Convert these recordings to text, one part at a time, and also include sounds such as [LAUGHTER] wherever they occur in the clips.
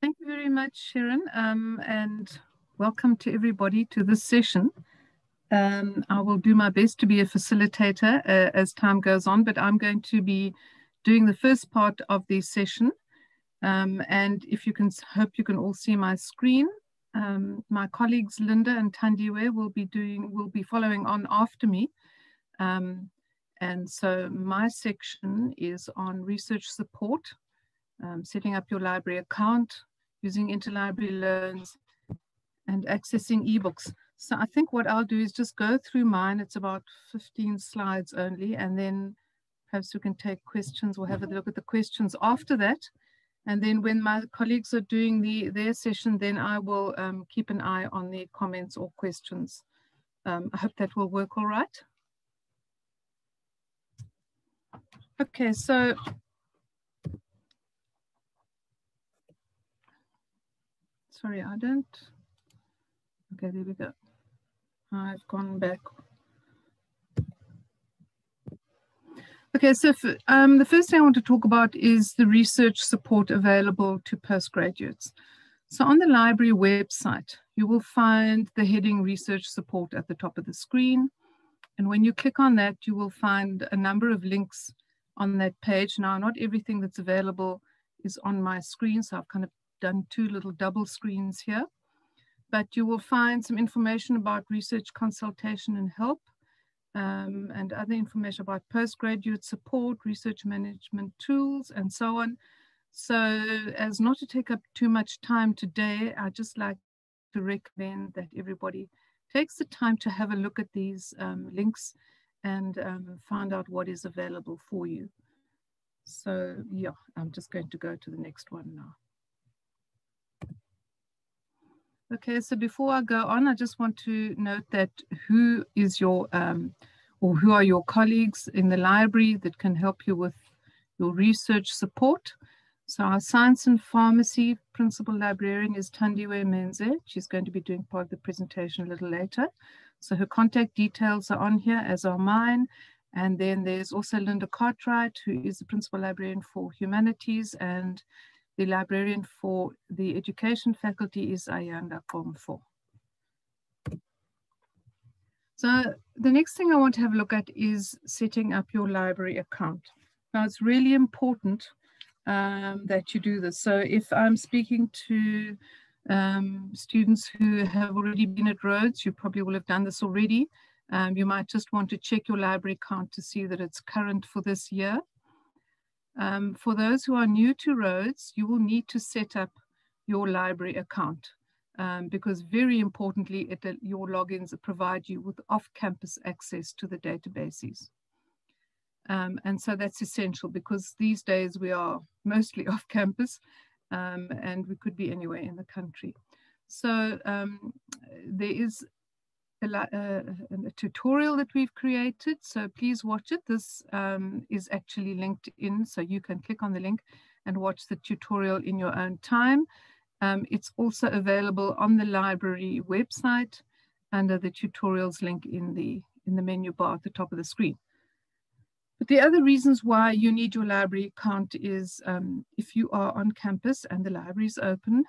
Thank you very much, Sharon, um, and welcome to everybody to this session. Um, I will do my best to be a facilitator uh, as time goes on, but I'm going to be doing the first part of the session. Um, and if you can, hope you can all see my screen. Um, my colleagues Linda and Tandiwe will be doing, will be following on after me. Um, and so my section is on research support, um, setting up your library account, using interlibrary loans, and accessing ebooks. So I think what I'll do is just go through mine. It's about 15 slides only, and then perhaps we can take questions. We'll have a look at the questions after that. And then when my colleagues are doing the their session, then I will um, keep an eye on the comments or questions. Um, I hope that will work all right. Okay, so sorry, I don't. Okay, there we go. I've gone back. Okay, so um, the first thing I want to talk about is the research support available to postgraduates. So on the library website, you will find the heading research support at the top of the screen. And when you click on that, you will find a number of links on that page. Now, not everything that's available is on my screen, so I've kind of done two little double screens here. But you will find some information about research consultation and help, um, and other information about postgraduate support, research management tools, and so on. So as not to take up too much time today, I'd just like to recommend that everybody takes the time to have a look at these um, links and um, find out what is available for you. So yeah, I'm just going to go to the next one now. Okay, so before I go on, I just want to note that who is your, um, or who are your colleagues in the library that can help you with your research support. So our science and pharmacy principal librarian is Tandiwe Menze. She's going to be doing part of the presentation a little later. So her contact details are on here, as are mine. And then there's also Linda Cartwright, who is the principal librarian for humanities, and the librarian for the education faculty is Ayanda Komfo. So the next thing I want to have a look at is setting up your library account. Now it's really important um, that you do this. So if I'm speaking to um, students who have already been at Rhodes, you probably will have done this already. Um, you might just want to check your library account to see that it's current for this year. Um, for those who are new to Rhodes, you will need to set up your library account um, because very importantly, it, uh, your logins provide you with off-campus access to the databases. Um, and so that's essential because these days we are mostly [LAUGHS] off campus um, and we could be anywhere in the country. So um, there is a, a, a, tutorial that we've created. So please watch it. This um, is actually linked in, so you can click on the link and watch the tutorial in your own time. Um, it's also available on the library website under the tutorials link in the, in the menu bar at the top of the screen. But the other reasons why you need your library account is um, if you are on campus and the library is open,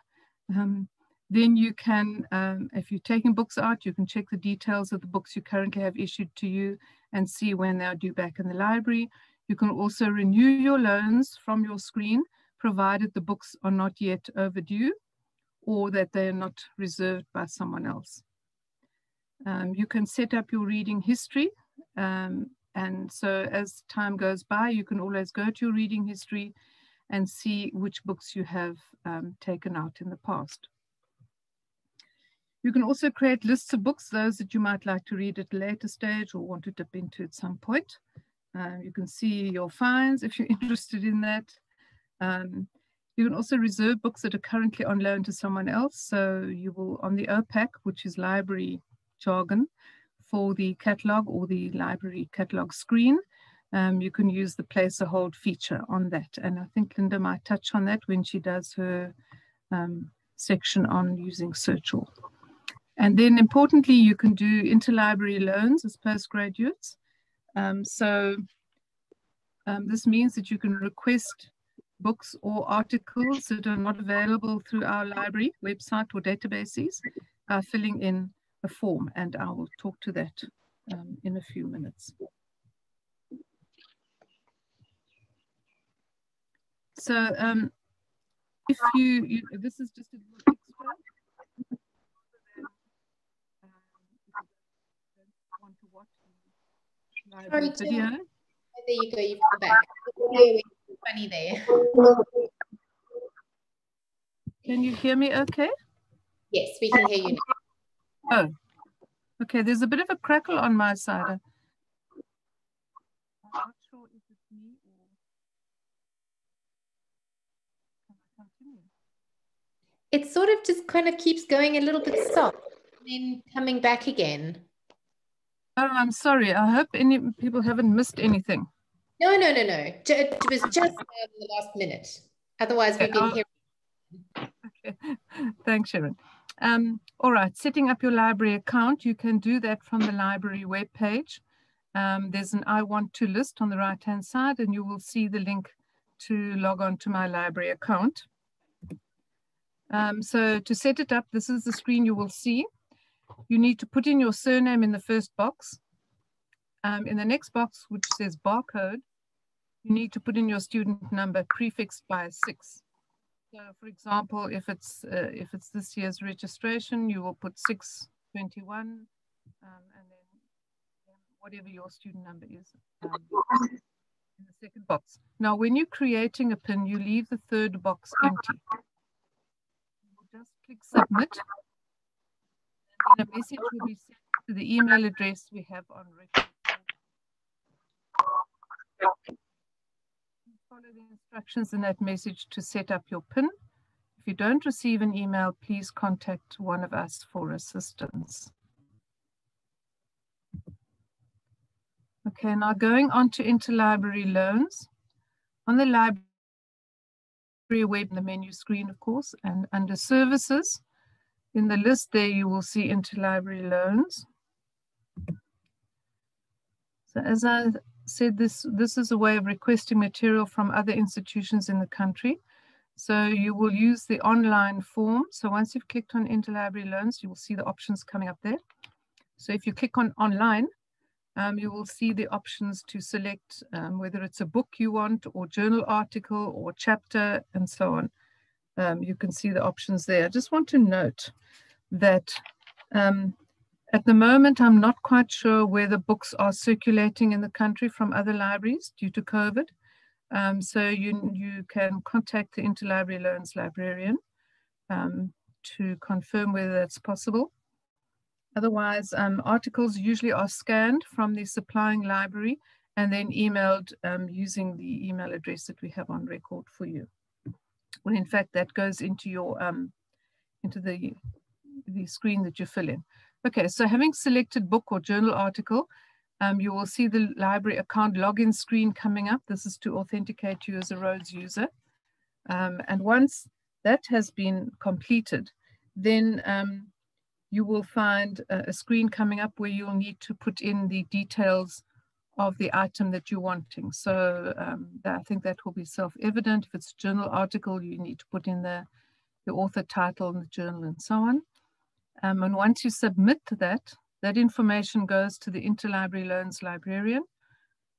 um, then you can, um, if you're taking books out, you can check the details of the books you currently have issued to you and see when they're due back in the library. You can also renew your loans from your screen, provided the books are not yet overdue or that they are not reserved by someone else. Um, you can set up your reading history um, and so as time goes by, you can always go to your reading history and see which books you have um, taken out in the past. You can also create lists of books, those that you might like to read at a later stage or want to dip into at some point. Um, you can see your finds if you're [LAUGHS] interested in that. Um, you can also reserve books that are currently on loan to someone else. So you will, on the OPAC, which is library jargon, for the catalog or the library catalog screen, um, you can use the place a hold feature on that. And I think Linda might touch on that when she does her um, section on using search all. And then importantly, you can do interlibrary loans as postgraduates. Um, so um, this means that you can request books or articles that are not available through our library website or databases are filling in a form and I will talk to that um, in a few minutes. So um, if you, you, this is just a little extra. want to watch Sorry. There you go, you've come back. Funny there. Can you hear me okay? Yes, we can hear you now. Oh, okay. There's a bit of a crackle on my side. it sort of just kind of keeps going a little bit soft then coming back again. Oh, I'm sorry. I hope any people haven't missed anything. No, no, no, no. It was just um, the last minute. Otherwise, we've been here. Okay. [LAUGHS] Thanks, Sharon. Um, all right, setting up your library account, you can do that from the library webpage. Um, there's an I want to list on the right-hand side, and you will see the link to log on to my library account. Um, so to set it up, this is the screen you will see. You need to put in your surname in the first box. Um, in the next box, which says barcode, you need to put in your student number prefixed by six. So for example, if it's uh, if it's this year's registration, you will put 621 um, and then whatever your student number is um, in the second box. Now, when you're creating a PIN, you leave the third box empty just click submit. A message will be sent to the email address we have on record. Follow the instructions in that message to set up your PIN. If you don't receive an email, please contact one of us for assistance. Okay, now going on to interlibrary loans. On the library web the menu screen, of course, and under services, in the list there you will see interlibrary loans. So as I said, this, this is a way of requesting material from other institutions in the country. So you will use the online form. So once you've clicked on interlibrary loans, you will see the options coming up there. So if you click on online, um, you will see the options to select um, whether it's a book you want or journal article or chapter and so on. Um, you can see the options there. I just want to note that um, at the moment, I'm not quite sure where the books are circulating in the country from other libraries due to COVID. Um, so you, you can contact the Interlibrary Loans librarian um, to confirm whether that's possible. Otherwise, um, articles usually are scanned from the supplying library and then emailed um, using the email address that we have on record for you. Well, in fact, that goes into your um, into the, the screen that you fill in. Okay, so having selected book or journal article, um, you will see the library account login screen coming up. This is to authenticate you as a Rhodes user. Um, and once that has been completed, then um, you will find a, a screen coming up where you'll need to put in the details of the item that you're wanting. So um, I think that will be self-evident. If it's a journal article, you need to put in the, the author title and the journal and so on. Um, and once you submit that, that information goes to the Interlibrary Loans librarian,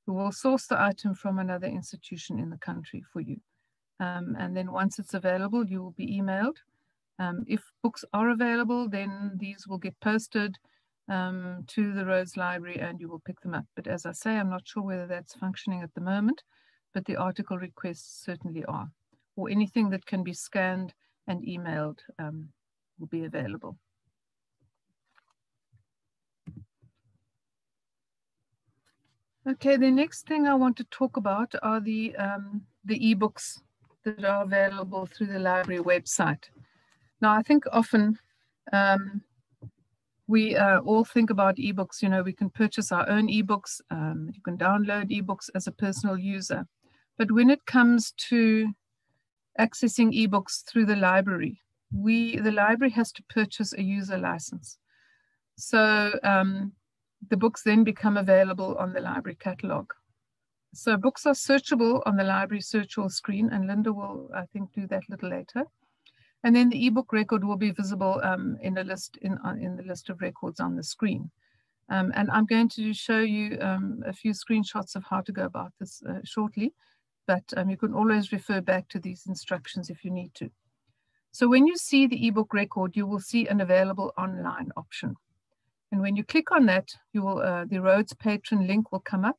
who will source the item from another institution in the country for you. Um, and then once it's available, you will be emailed um, if books are available, then these will get posted um, to the Rhodes Library and you will pick them up. But as I say, I'm not sure whether that's functioning at the moment, but the article requests certainly are. Or anything that can be scanned and emailed um, will be available. Okay, the next thing I want to talk about are the, um, the ebooks that are available through the library website. Now, I think often um, we uh, all think about ebooks. You know, we can purchase our own ebooks. Um, you can download ebooks as a personal user. But when it comes to accessing ebooks through the library, we the library has to purchase a user license. So um, the books then become available on the library catalog. so books are searchable on the library search all screen and Linda will, I think, do that a little later. And then the ebook record will be visible um, in a list in, uh, in the list of records on the screen. Um, and I'm going to show you um, a few screenshots of how to go about this uh, shortly, but um, you can always refer back to these instructions if you need to. So when you see the ebook record, you will see an available online option. And when you click on that, you will uh, the Rhodes patron link will come up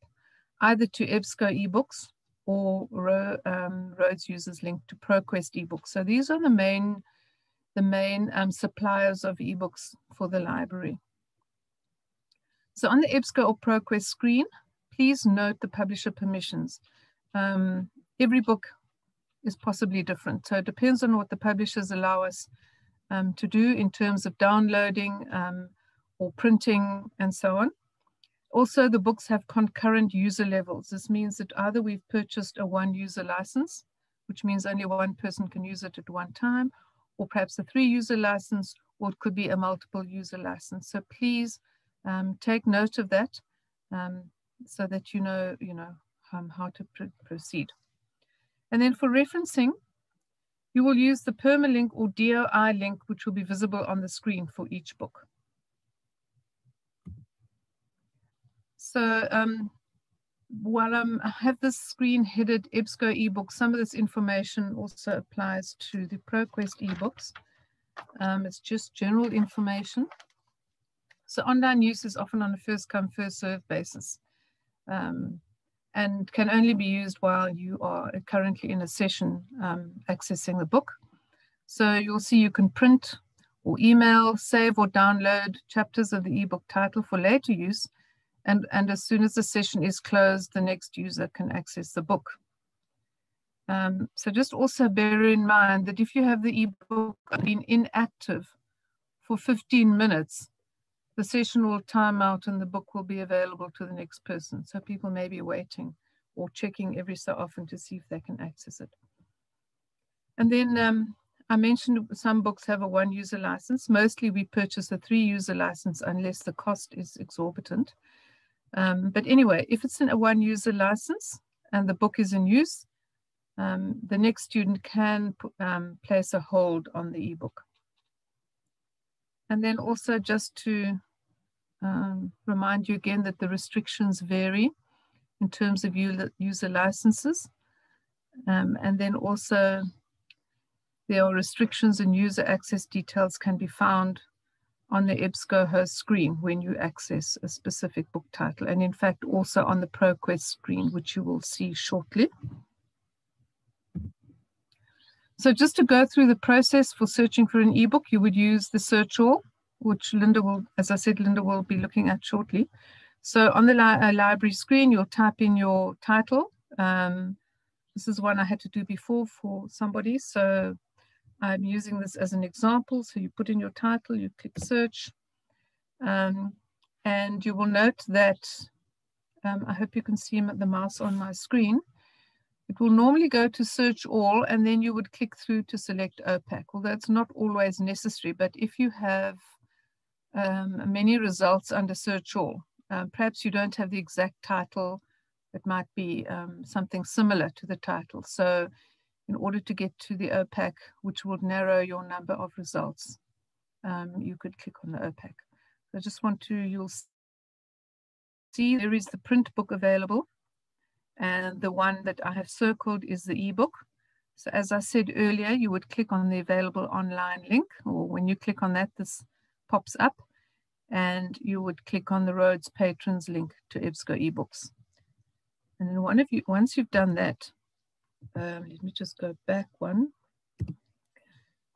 either to EBSCO ebooks or um, Rhodes users link to ProQuest ebooks. So these are the main, the main um, suppliers of ebooks for the library. So on the EBSCO or ProQuest screen, please note the publisher permissions. Um, every book is possibly different. So it depends on what the publishers allow us um, to do in terms of downloading um, or printing and so on. Also, the books have concurrent user levels. This means that either we've purchased a one user license, which means only one person can use it at one time, or perhaps a three user license, or it could be a multiple user license. So please um, take note of that um, so that you know, you know um, how to pr proceed. And then for referencing, you will use the permalink or DOI link, which will be visible on the screen for each book. So um, while I'm, I have this screen headed EBSCO ebook, some of this information also applies to the ProQuest ebooks. Um, it's just general information. So online use is often on a first come, first serve basis um, and can only be used while you are currently in a session um, accessing the book. So you'll see you can print or email, save or download chapters of the ebook title for later use. And, and as soon as the session is closed, the next user can access the book. Um, so just also bear in mind that if you have the ebook been inactive for 15 minutes, the session will time out and the book will be available to the next person. So people may be waiting or checking every so often to see if they can access it. And then um, I mentioned some books have a one user license. Mostly we purchase a three user license unless the cost is exorbitant. Um, but anyway, if it's in a one user license and the book is in use, um, the next student can um, place a hold on the ebook. And then also just to um, remind you again that the restrictions vary in terms of user licenses. Um, and then also there are restrictions and user access details can be found on the EBSCOhost screen when you access a specific book title. And in fact, also on the ProQuest screen, which you will see shortly. So just to go through the process for searching for an ebook, you would use the search all, which Linda will, as I said, Linda will be looking at shortly. So on the li uh, library screen, you'll type in your title. Um, this is one I had to do before for somebody. So I'm using this as an example. So you put in your title, you click search, um, and you will note that, um, I hope you can see the mouse on my screen. It will normally go to search all and then you would click through to select OPAC, although it's not always necessary, but if you have um, many results under search all, uh, perhaps you don't have the exact title, it might be um, something similar to the title. So in order to get to the OPAC, which will narrow your number of results, um, you could click on the OPAC. I just want to, you'll see there is the print book available and the one that I have circled is the ebook. So as I said earlier, you would click on the available online link, or when you click on that, this pops up, and you would click on the Rhodes Patrons link to EBSCO ebooks. And then one of you, once you've done that, um, let me just go back one.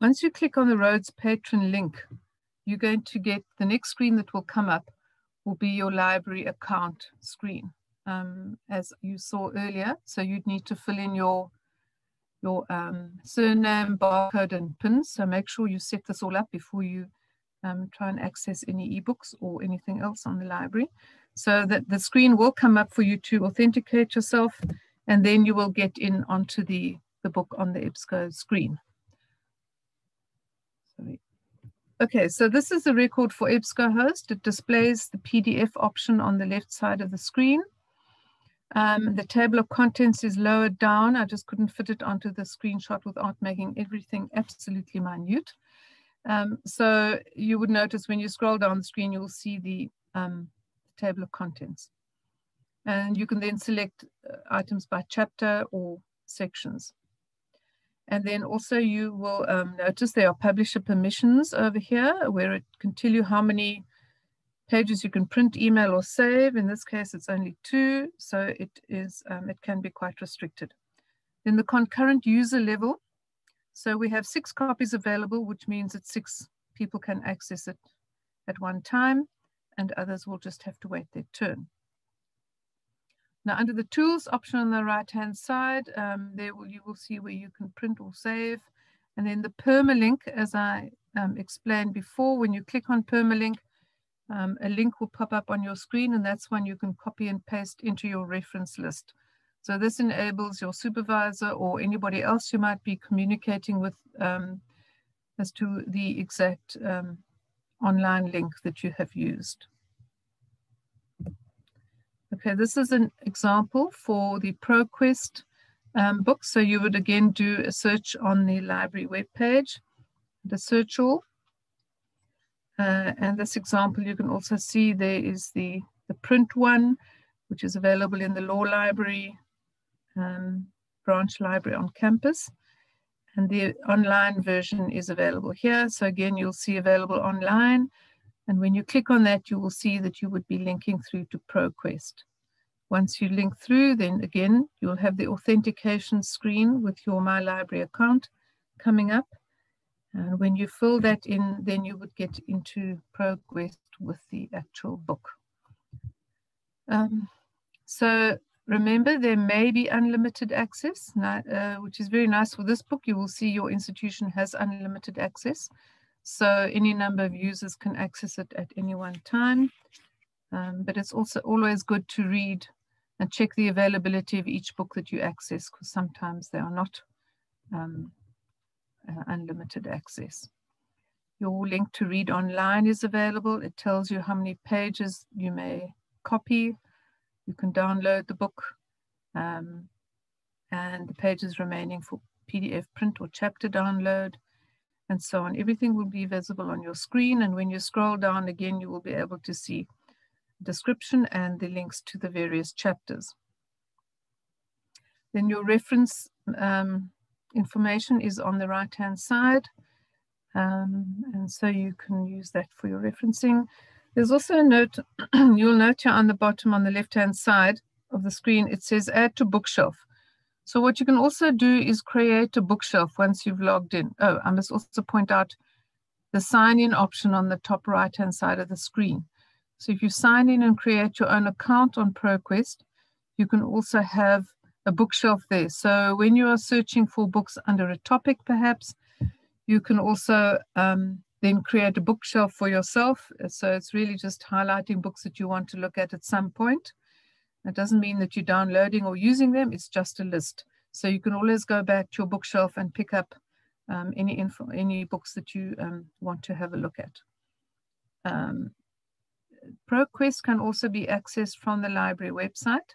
Once you click on the Rhodes Patron link, you're going to get the next screen that will come up will be your library account screen um, as you saw earlier. So you'd need to fill in your, your um, surname, barcode, and PIN. So make sure you set this all up before you um, try and access any ebooks or anything else on the library. So that the screen will come up for you to authenticate yourself, and then you will get in onto the, the book on the EBSCO screen. Sorry. Okay, so this is the record for EBSCO host. It displays the PDF option on the left side of the screen. Um, the table of contents is lower down. I just couldn't fit it onto the screenshot without making everything absolutely minute. Um, so you would notice when you scroll down the screen, you will see the um, table of contents. And you can then select uh, items by chapter or sections. And then also you will um, notice there are publisher permissions over here where it can tell you how many pages you can print, email or save. In this case, it's only two, so it is um, it can be quite restricted. Then the concurrent user level. So we have six copies available, which means that six people can access it at one time and others will just have to wait their turn. Now under the tools option on the right hand side, um, there you will see where you can print or save. And then the permalink, as I um, explained before, when you click on permalink, um, a link will pop up on your screen and that's one you can copy and paste into your reference list. So this enables your supervisor or anybody else you might be communicating with um, as to the exact um, online link that you have used. Okay, this is an example for the ProQuest um, book. So you would again do a search on the library webpage, the search all. Uh, and this example, you can also see there is the, the print one, which is available in the law library, um, branch library on campus. And the online version is available here. So again, you'll see available online. And when you click on that, you will see that you would be linking through to ProQuest. Once you link through, then again, you'll have the authentication screen with your My Library account coming up. And when you fill that in, then you would get into ProQuest with the actual book. Um, so remember, there may be unlimited access, uh, which is very nice for this book. You will see your institution has unlimited access. So any number of users can access it at any one time. Um, but it's also always good to read and check the availability of each book that you access because sometimes they are not um, uh, unlimited access. Your link to read online is available. It tells you how many pages you may copy. You can download the book um, and the pages remaining for PDF print or chapter download and so on. Everything will be visible on your screen. And when you scroll down again, you will be able to see description and the links to the various chapters. Then your reference um, information is on the right-hand side. Um, and so you can use that for your referencing. There's also a note, [CLEARS THROAT] you'll note here on the bottom on the left-hand side of the screen, it says add to bookshelf. So what you can also do is create a bookshelf once you've logged in. Oh, I must also point out the sign in option on the top right hand side of the screen. So if you sign in and create your own account on ProQuest, you can also have a bookshelf there. So when you are searching for books under a topic, perhaps, you can also um, then create a bookshelf for yourself. So it's really just highlighting books that you want to look at at some point. That doesn't mean that you're downloading or using them, it's just a list. So you can always go back to your bookshelf and pick up um, any info, any books that you um, want to have a look at. Um, ProQuest can also be accessed from the library website,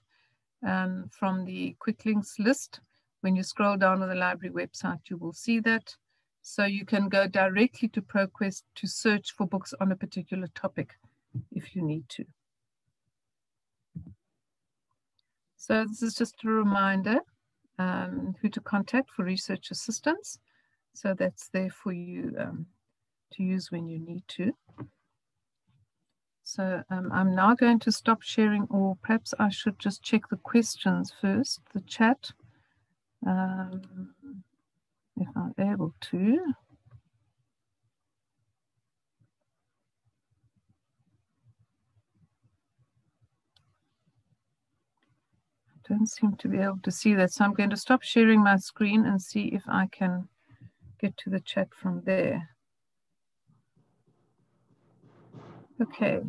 um, from the quick links list. When you scroll down on the library website, you will see that. So you can go directly to ProQuest to search for books on a particular topic if you need to. So this is just a reminder um, who to contact for research assistance. So that's there for you um, to use when you need to. So um, I'm now going to stop sharing, or perhaps I should just check the questions first, the chat, um, if I'm able to. Don't seem to be able to see that. So I'm going to stop sharing my screen and see if I can get to the chat from there. Okay.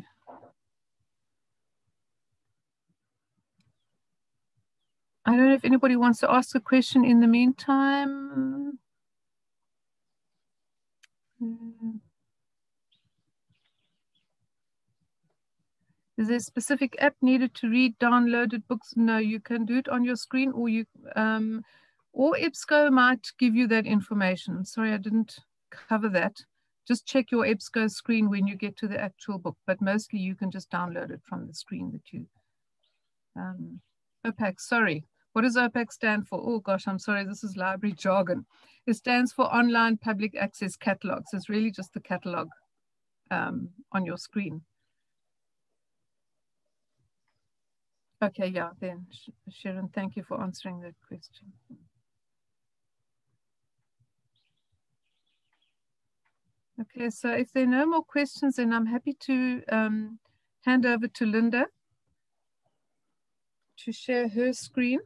I don't know if anybody wants to ask a question in the meantime. Hmm. Is there a specific app needed to read downloaded books? No, you can do it on your screen or you um, or EBSCO might give you that information. Sorry, I didn't cover that. Just check your EBSCO screen when you get to the actual book, but mostly you can just download it from the screen that you, um, OPAC, sorry. What does OPAC stand for? Oh gosh, I'm sorry, this is library jargon. It stands for Online Public Access Catalogs. It's really just the catalog um, on your screen. Okay, yeah, then Sharon, thank you for answering that question. Okay, so if there are no more questions, then I'm happy to um, hand over to Linda to share her screen.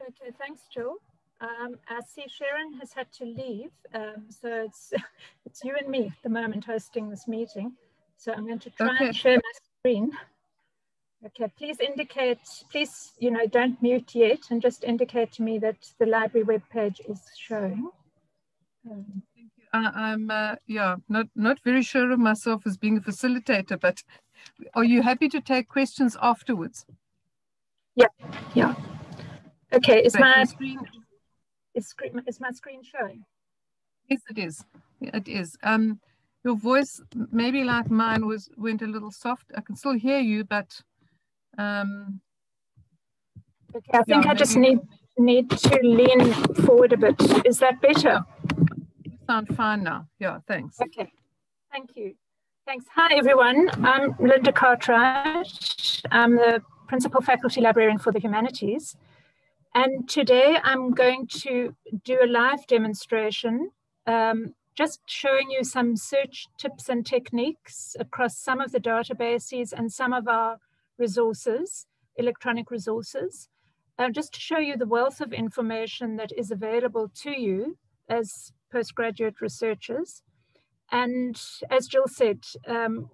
Okay, thanks, Jill. Um, I see Sharon has had to leave, um, so it's [LAUGHS] it's you and me at the moment hosting this meeting. So I'm going to try okay. and share my screen. Okay, please indicate, please, you know, don't mute yet and just indicate to me that the library web page is showing. Um, I'm, uh, yeah, not, not very sure of myself as being a facilitator, but are you happy to take questions afterwards? Yeah, yeah. Okay, is my screen is, screen is my screen showing? Yes, it is. It is. Um, your voice, maybe like mine, was went a little soft. I can still hear you, but um, okay, I think yeah, I just need need to lean forward a bit. Is that better? You sound fine now. Yeah, thanks. Okay, thank you. Thanks. Hi, everyone. I'm Linda Cartwright. I'm the Principal Faculty Librarian for the Humanities. And today I'm going to do a live demonstration, um, just showing you some search tips and techniques across some of the databases and some of our resources, electronic resources, uh, just to show you the wealth of information that is available to you as postgraduate researchers. And as Jill said, um,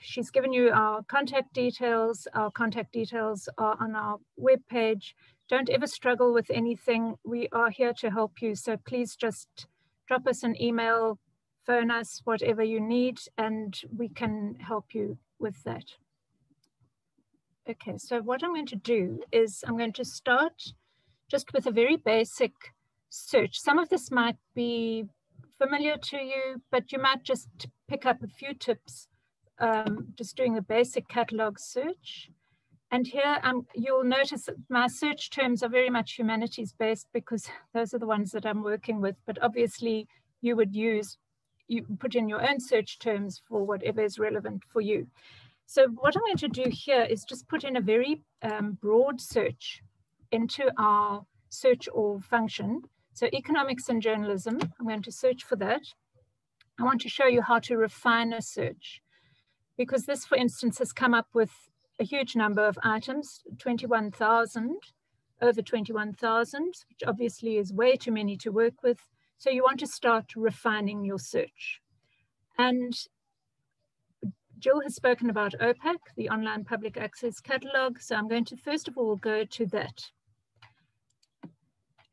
she's given you our contact details. Our contact details are on our webpage. Don't ever struggle with anything. We are here to help you. So please just drop us an email, phone us, whatever you need, and we can help you with that. Okay, so what I'm going to do is I'm going to start just with a very basic search. Some of this might be familiar to you, but you might just pick up a few tips um, just doing a basic catalog search. And here um, you'll notice that my search terms are very much humanities based because [LAUGHS] those are the ones that I'm working with, but obviously you would use, you put in your own search terms for whatever is relevant for you. So what I'm going to do here is just put in a very um, broad search into our search all function. So economics and journalism, I'm going to search for that. I want to show you how to refine a search because this, for instance, has come up with a huge number of items, 21,000, over 21,000, which obviously is way too many to work with. So you want to start refining your search. And Jill has spoken about OPAC, the Online Public Access Catalogue. So I'm going to first of all go to that.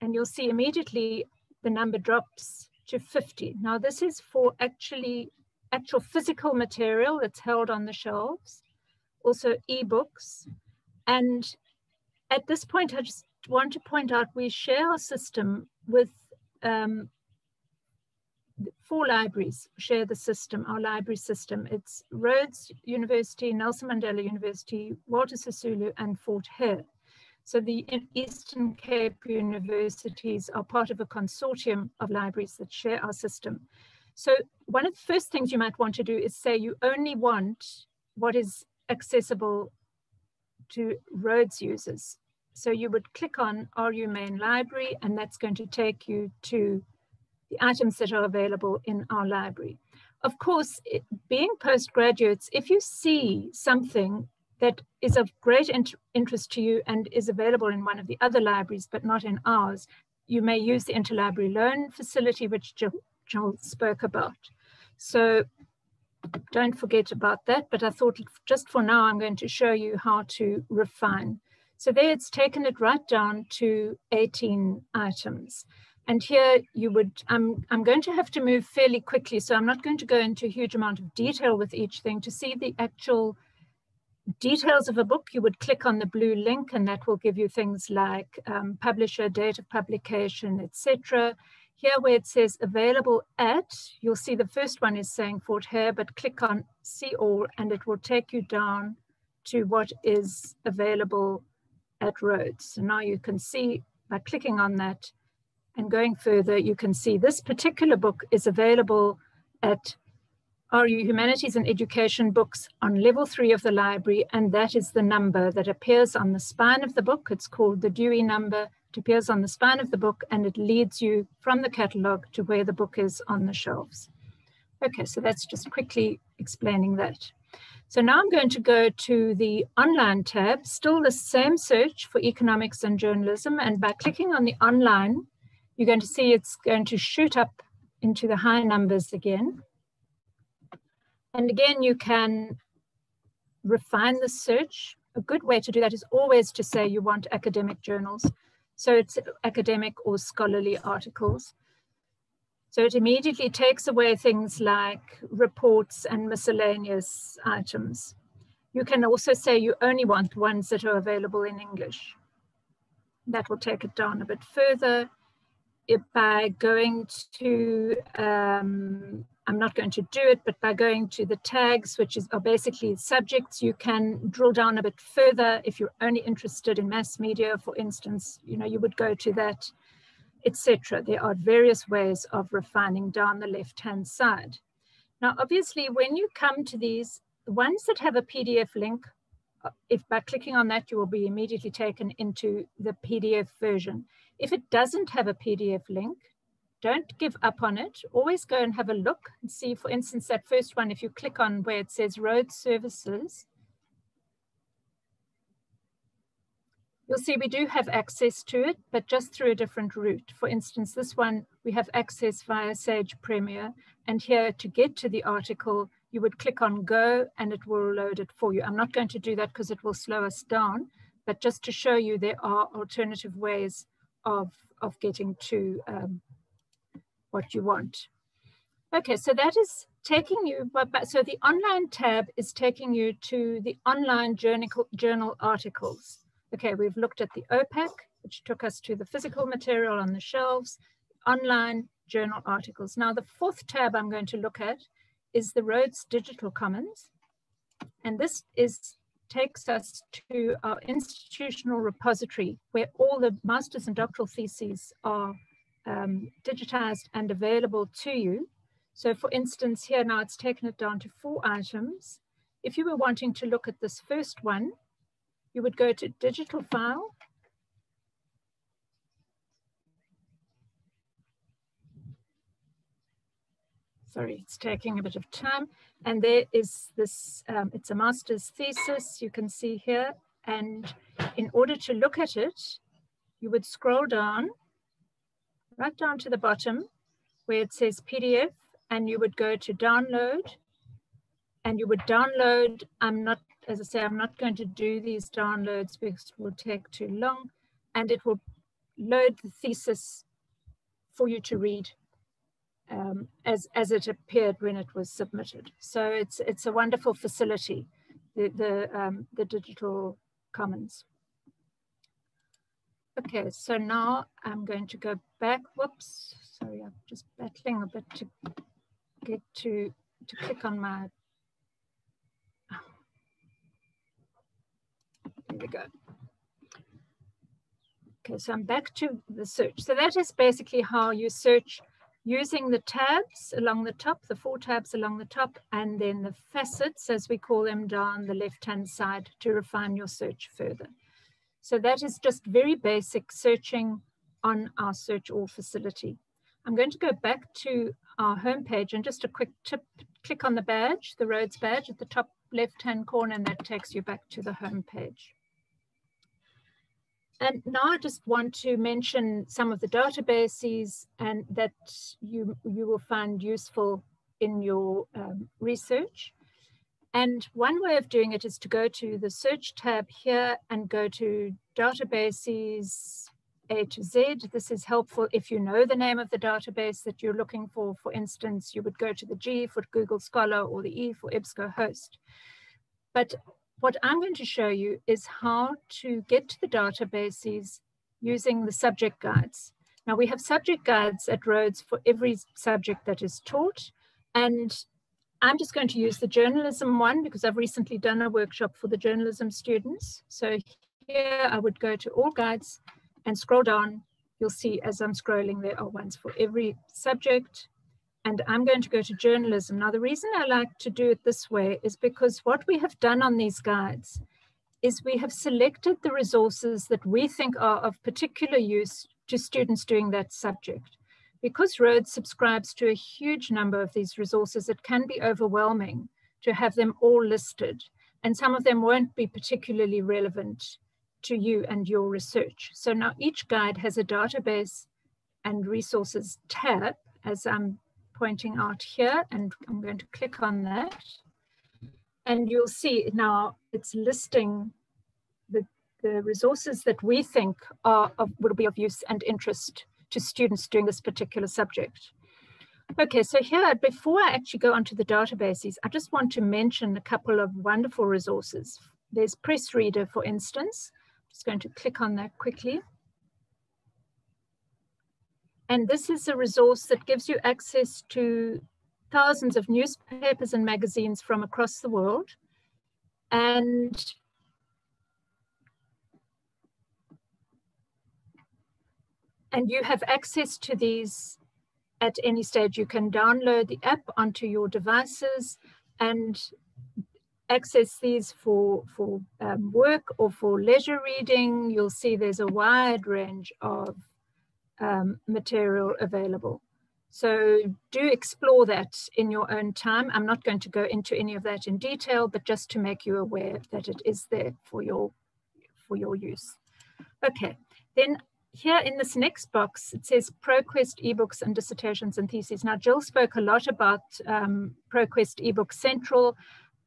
And you'll see immediately the number drops to 50. Now this is for actually actual physical material that's held on the shelves, also ebooks. And at this point, I just want to point out we share our system with um, four libraries share the system, our library system. It's Rhodes University, Nelson Mandela University, Walter Sisulu, and Fort Hare. So the Eastern Cape universities are part of a consortium of libraries that share our system. So one of the first things you might want to do is say you only want what is accessible to Rhodes users. So you would click on RU main library and that's going to take you to the items that are available in our library. Of course, it, being postgraduates, if you see something that is of great int interest to you and is available in one of the other libraries, but not in ours, you may use the interlibrary loan facility, which Jill, Jill spoke about. So don't forget about that, but I thought just for now, I'm going to show you how to refine. So there it's taken it right down to 18 items. And here you would, I'm, I'm going to have to move fairly quickly, so I'm not going to go into a huge amount of detail with each thing. To see the actual details of a book, you would click on the blue link and that will give you things like um, publisher, date of publication, etc. Here where it says available at, you'll see the first one is saying Fort Hare, but click on see all and it will take you down to what is available at Rhodes. So now you can see by clicking on that and going further, you can see this particular book is available at RU Humanities and Education books on level three of the library, and that is the number that appears on the spine of the book. It's called the Dewey number. It appears on the spine of the book and it leads you from the catalogue to where the book is on the shelves. Okay, so that's just quickly explaining that. So now I'm going to go to the online tab, still the same search for economics and journalism. And by clicking on the online, you're going to see it's going to shoot up into the high numbers again. And again, you can refine the search. A good way to do that is always to say you want academic journals. So it's academic or scholarly articles. So it immediately takes away things like reports and miscellaneous items. You can also say you only want ones that are available in English. That will take it down a bit further. By going to, um, I'm not going to do it, but by going to the tags, which is, are basically subjects, you can drill down a bit further. If you're only interested in mass media, for instance, you know, you would go to that etc. There are various ways of refining down the left-hand side. Now, obviously, when you come to these, the ones that have a PDF link, Uh, if by clicking on that, you will be immediately taken into the PDF version. If it doesn't have a PDF link, don't give up on it. Always go and have a look and see, for instance, that first one, if you click on where it says Rhodes services, You'll see we do have access to it, but just through a different route. For instance, this one, we have access via Sage Premier. And here to get to the article, you would click on go and it will load it for you. I'm not going to do that because it will slow us down, but just to show you there are alternative ways of, of getting to um, what you want. Okay, so that is taking you, but, so the online tab is taking you to the online journal, journal articles. Okay, we've looked at the OPAC, which took us to the physical material on the shelves, online journal articles. Now the fourth tab I'm going to look at is the Rhodes Digital Commons. And this is takes us to our institutional repository where all the master's and doctoral theses are um, digitized and available to you. So for instance, here now it's taken it down to four items. If you were wanting to look at this first one, you would go to digital file. Sorry, it's taking a bit of time. And there is this, um, it's a master's thesis, you can see here. And in order to look at it, you would scroll down, right down to the bottom where it says PDF, and you would go to download, and you would download, I'm not as I say, I'm not going to do these downloads because it will take too long and it will load the thesis for you to read um, as, as it appeared when it was submitted. So it's, it's a wonderful facility, the, the, um, the digital commons. Okay, so now I'm going to go back. Whoops, sorry, I'm just battling a bit to get to, to click on my There we go. Okay, so I'm back to the search. So that is basically how you search using the tabs along the top, the four tabs along the top, and then the facets, as we call them, down the left-hand side to refine your search further. So that is just very basic searching on our search all facility. I'm going to go back to our homepage and just a quick tip, click on the badge, the Rhodes badge at the top left-hand corner, and that takes you back to the homepage. And now I just want to mention some of the databases and that you, you will find useful in your um, research. And one way of doing it is to go to the search tab here and go to databases A to Z. This is helpful if you know the name of the database that you're looking for. For instance, you would go to the G for Google Scholar or the E for EBSCOhost. But what I'm going to show you is how to get to the databases using the subject guides. Now we have subject guides at Rhodes for every subject that is taught. And I'm just going to use the journalism one because I've recently done a workshop for the journalism students. So here I would go to all guides and scroll down. You'll see as I'm scrolling, there are ones for every subject. And I'm going to go to journalism. Now, the reason I like to do it this way is because what we have done on these guides is we have selected the resources that we think are of particular use to students doing that subject because Rhodes subscribes to a huge number of these resources, it can be overwhelming to have them all listed. And some of them won't be particularly relevant to you and your research. So now each guide has a database and resources tab, as I'm pointing out here, and I'm going to click on that. And you'll see now it's listing the, the resources that we think are of, will be of use and interest to students doing this particular subject. Okay, so here, before I actually go onto the databases, I just want to mention a couple of wonderful resources. There's PressReader, for instance. I'm just going to click on that quickly. And this is a resource that gives you access to thousands of newspapers and magazines from across the world. And and you have access to these at any stage. You can download the app onto your devices and access these for, for um, work or for leisure reading. You'll see there's a wide range of um, material available. So do explore that in your own time. I'm not going to go into any of that in detail, but just to make you aware that it is there for your, for your use. Okay, then here in this next box, it says ProQuest ebooks and dissertations and theses. Now, Jill spoke a lot about um, ProQuest eBook Central.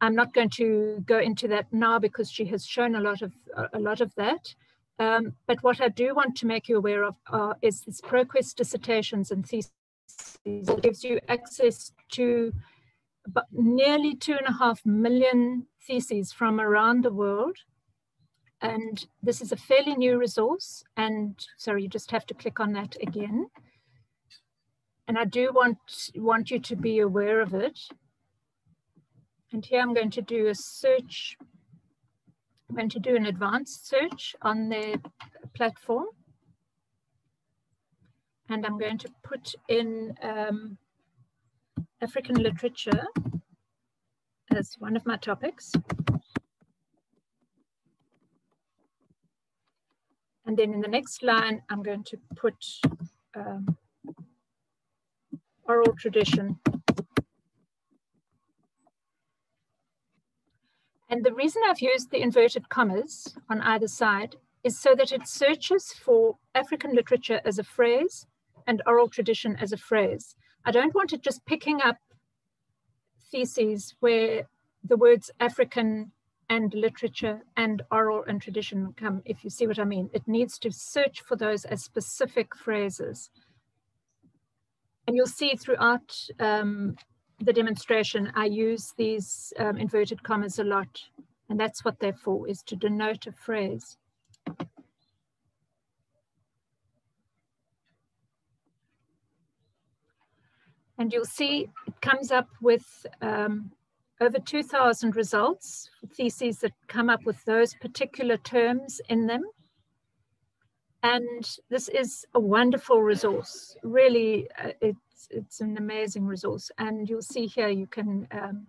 I'm not going to go into that now because she has shown a lot of a lot of that. Um, but what I do want to make you aware of uh, is this ProQuest dissertations and theses. It gives you access to nearly two and a half million theses from around the world. And this is a fairly new resource. And sorry, you just have to click on that again. And I do want, want you to be aware of it. And here I'm going to do a search. I'm going to do an advanced search on the platform. And I'm going to put in um, African literature as one of my topics. And then in the next line, I'm going to put um, oral tradition. And the reason I've used the inverted commas on either side is so that it searches for African literature as a phrase and oral tradition as a phrase. I don't want it just picking up theses where the words African and literature and oral and tradition come, if you see what I mean. It needs to search for those as specific phrases. And you'll see throughout um, the demonstration, I use these um, inverted commas a lot. And that's what they're for, is to denote a phrase. And you'll see it comes up with um, over 2,000 results, theses that come up with those particular terms in them. And this is a wonderful resource. Really, uh, it's, an amazing resource. And you'll see here, you can um,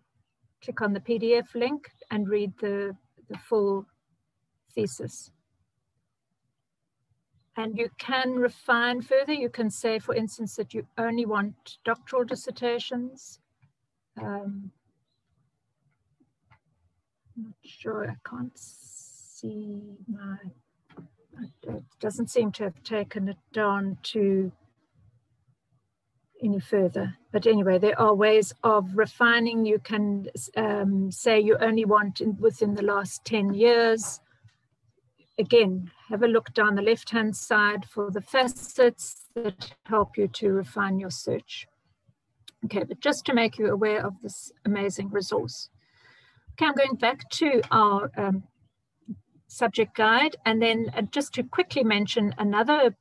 click on the PDF link and read the, the full thesis. And you can refine further. You can say, for instance, that you only want doctoral dissertations. Um, not sure, I can't see my, it doesn't seem to have taken it down to any further. But anyway, there are ways of refining. You can um, say you only want in, within the last 10 years. again, have a look down the left-hand side for the facets that help you to refine your search. Okay, but just to make you aware of this amazing resource. Okay, I'm going back to our um, subject guide and then uh, just to quickly mention another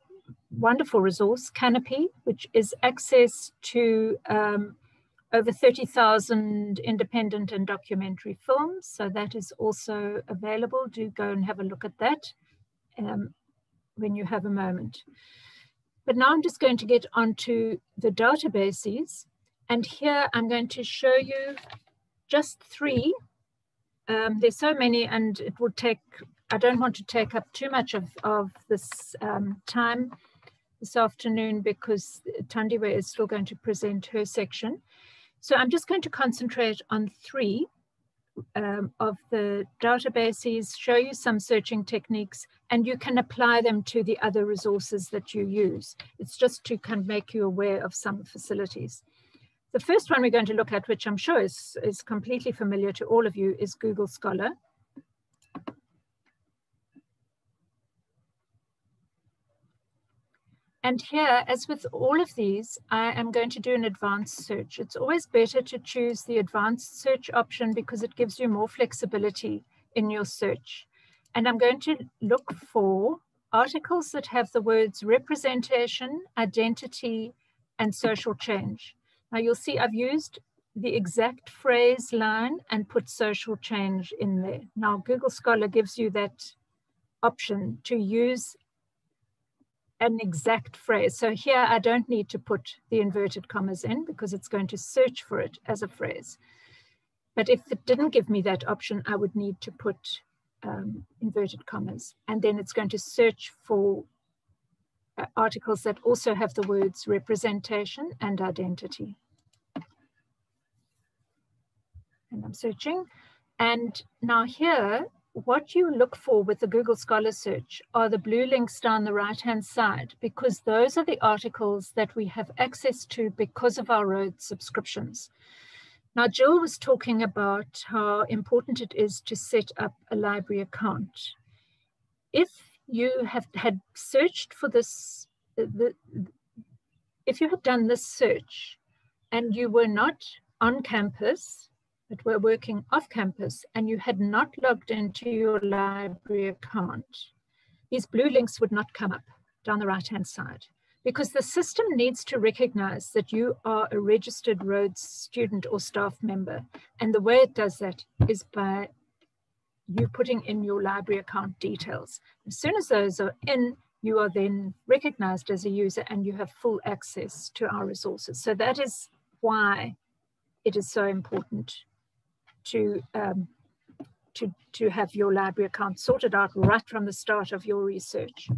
wonderful resource, Kanopy, which is access to um, over 30,000 independent and documentary films. So that is also available. Do go and have a look at that um, when you have a moment. But now I'm just going to get onto the databases. And here I'm going to show you just three. Um, there's so many and it will take, I don't want to take up too much of, of this um, time this afternoon because Thandiwe is still going to present her section. So I'm just going to concentrate on three um, of the databases, show you some searching techniques, and you can apply them to the other resources that you use. It's just to kind of make you aware of some facilities. The first one we're going to look at, which I'm sure is, is completely familiar to all of you, is Google Scholar. And here, as with all of these, I am going to do an advanced search. It's always better to choose the advanced search option because it gives you more flexibility in your search. And I'm going to look for articles that have the words representation, identity, and social change. Now you'll see I've used the exact phrase line and put social change in there. Now Google Scholar gives you that option to use an exact phrase. So here I don't need to put the inverted commas in because it's going to search for it as a phrase. But if it didn't give me that option, I would need to put um, inverted commas. And then it's going to search for uh, articles that also have the words representation and identity. And I'm searching. And now here, what you look for with the Google Scholar search are the blue links down the right-hand side, because those are the articles that we have access to because of our Rhodes subscriptions. Now, Jill was talking about how important it is to set up a library account. If you have had searched for this, the, if you had done this search and you were not on campus that were working off campus and you had not logged into your library account, these blue links would not come up down the right hand side because the system needs to recognize that you are a registered Rhodes student or staff member. And the way it does that is by you putting in your library account details. As soon as those are in, you are then recognized as a user and you have full access to our resources. So that is why it is so important to, um, to, to have your library account sorted out right from the start of your research.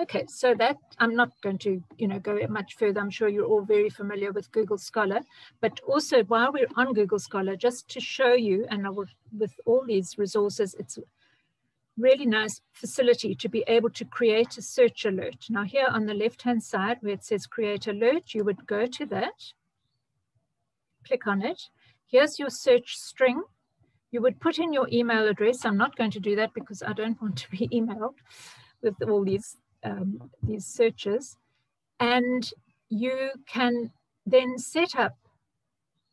Okay, so that I'm not going to, you know, go much further. I'm sure you're all very familiar with Google Scholar, but also while we're on Google Scholar, just to show you, and I will, with all these resources, it's really nice facility to be able to create a search alert. Now here on the left-hand side where it says create alert, you would go to that, click on it, Here's your search string. You would put in your email address. I'm not going to do that because I don't want to be [LAUGHS] emailed with all these, um, these searches. And you can then set up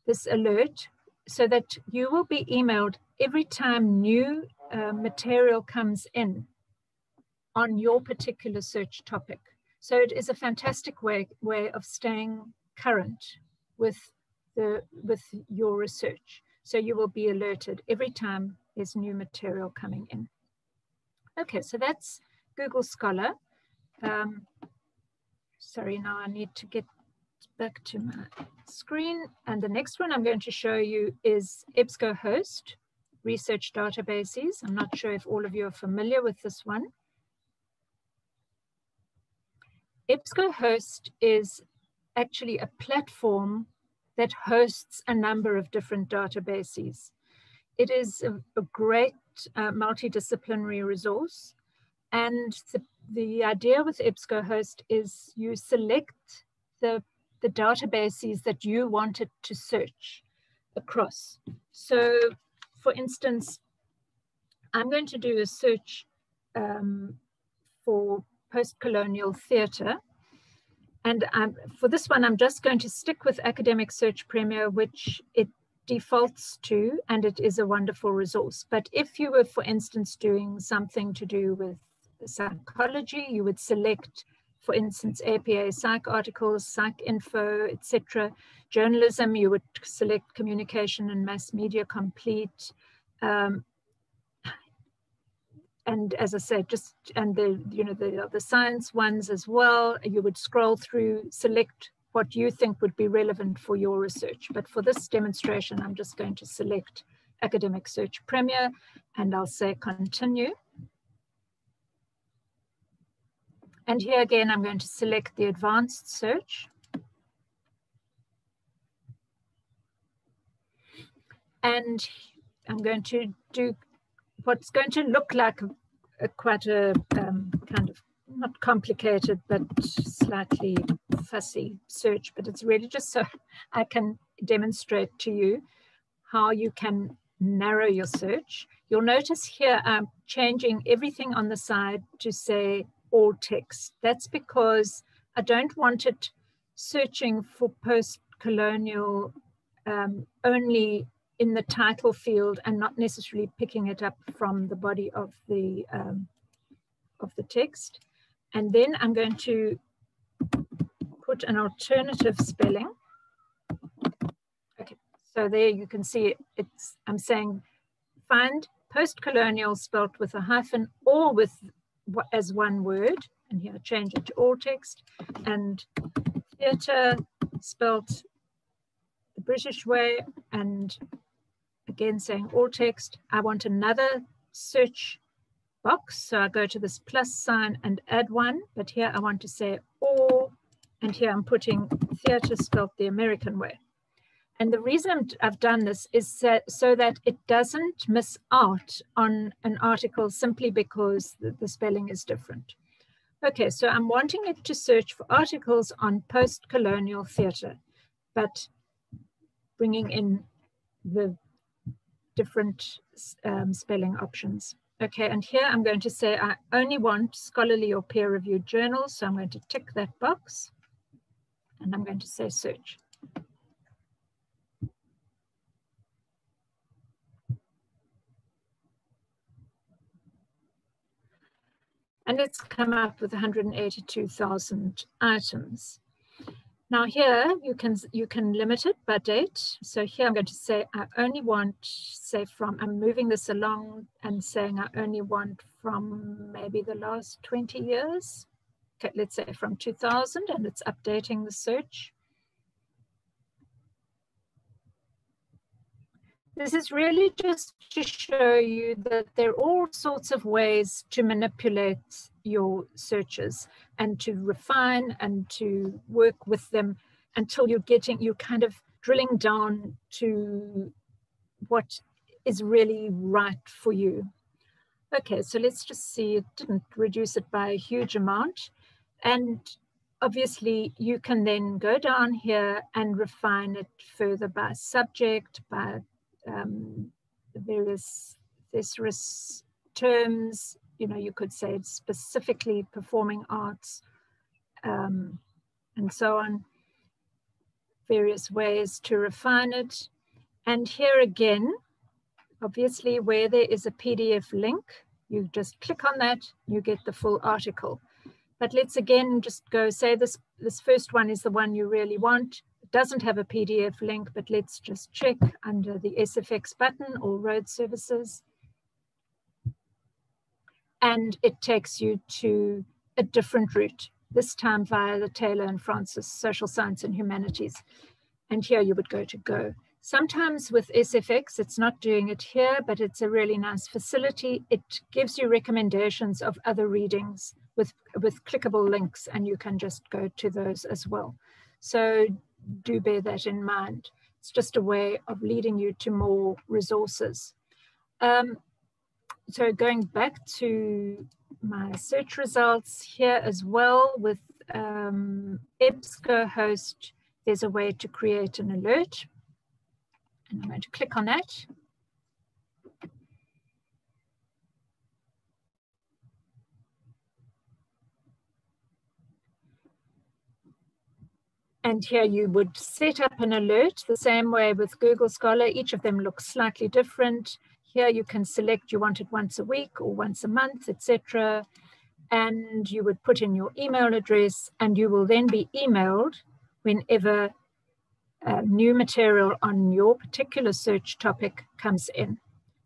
this alert so that you will be emailed every time new uh, material comes in on your particular search topic. So it is a fantastic way, way of staying current with the, with your research. So you will be alerted every time there's new material coming in. Okay, so that's Google Scholar. Um, sorry, now I need to get back to my screen. And the next one I'm going to show you is EBSCOhost, Research Databases. I'm not sure if all of you are familiar with this one. EBSCOhost is actually a platform that hosts a number of different databases. It is a, a great uh, multidisciplinary resource. And the, the idea with EBSCOhost is you select the, the databases that you wanted to search across. So for instance, I'm going to do a search um, for post-colonial theatre. And um, for this one, I'm just going to stick with Academic Search Premier, which it defaults to, and it is a wonderful resource. But if you were, for instance, doing something to do with psychology, you would select, for instance, APA PsycArticles, psych info, etc. Journalism, you would select communication and mass media complete. Um, and as I said, just and the you know the the science ones as well. You would scroll through, select what you think would be relevant for your research. But for this demonstration, I'm just going to select Academic Search Premier, and I'll say continue. And here again, I'm going to select the advanced search. And I'm going to do what's going to look like a, a quite a um, kind of not complicated, but slightly fussy search, but it's really just so [LAUGHS] I can demonstrate to you how you can narrow your search. You'll notice here I'm changing everything on the side to say all text. That's because I don't want it searching for post-colonial um, only in the title field and not necessarily picking it up from the body of the um, of the text. And then I'm going to put an alternative spelling. Okay, so there you can see it's, I'm saying find post-colonial spelt with a hyphen or with as one word. And here I change it to all text and theatre spelt the British way and again saying all text. I want another search box. So I go to this plus sign and add one, but here I want to say all, and here I'm putting theatre spelled the American way. And the reason I've done this is so that it doesn't miss out on an article simply because the, spelling is different. Okay, so I'm wanting it to search for articles on post-colonial theatre, but bringing in the different um, spelling options. Okay, and here I'm going to say I only want scholarly or peer-reviewed journals. So I'm going to tick that box and I'm going to say search. And it's come up with 182,000 items. Now here you can you can limit it by date. So here I'm going to say I only want say from I'm moving this along and saying I only want from maybe the last 20 years. Okay, let's say from 2000 and it's updating the search. This is really just to show you that there are all sorts of ways to manipulate your searches and to refine and to work with them until you're getting, you're kind of drilling down to what is really right for you. Okay, so let's just see, it didn't reduce it by a huge amount. And obviously you can then go down here and refine it further by subject, by um, the various thesaurus terms, you know, you could say it's specifically performing arts um, and so on, various ways to refine it. And here again, obviously where there is a PDF link, you just click on that, you get the full article. But let's again just go say this, this first one is the one you really want It doesn't have a PDF link, but let's just check under the SFX button or Rhodes services. And it takes you to a different route, this time via the Taylor and Francis Social Science and Humanities. And here you would go to Go. Sometimes with SFX, it's not doing it here, but it's a really nice facility. It gives you recommendations of other readings with, with clickable links, and you can just go to those as well. So do bear that in mind. It's just a way of leading you to more resources. Um, so going back to my search results here as well with um, EBSCOhost, there's a way to create an alert. And I'm going to click on that. And here you would set up an alert the same way with Google Scholar. Each of them looks slightly different. Here you can select you want it once a week or once a month, etc. And you would put in your email address and you will then be emailed whenever uh, new material on your particular search topic comes in.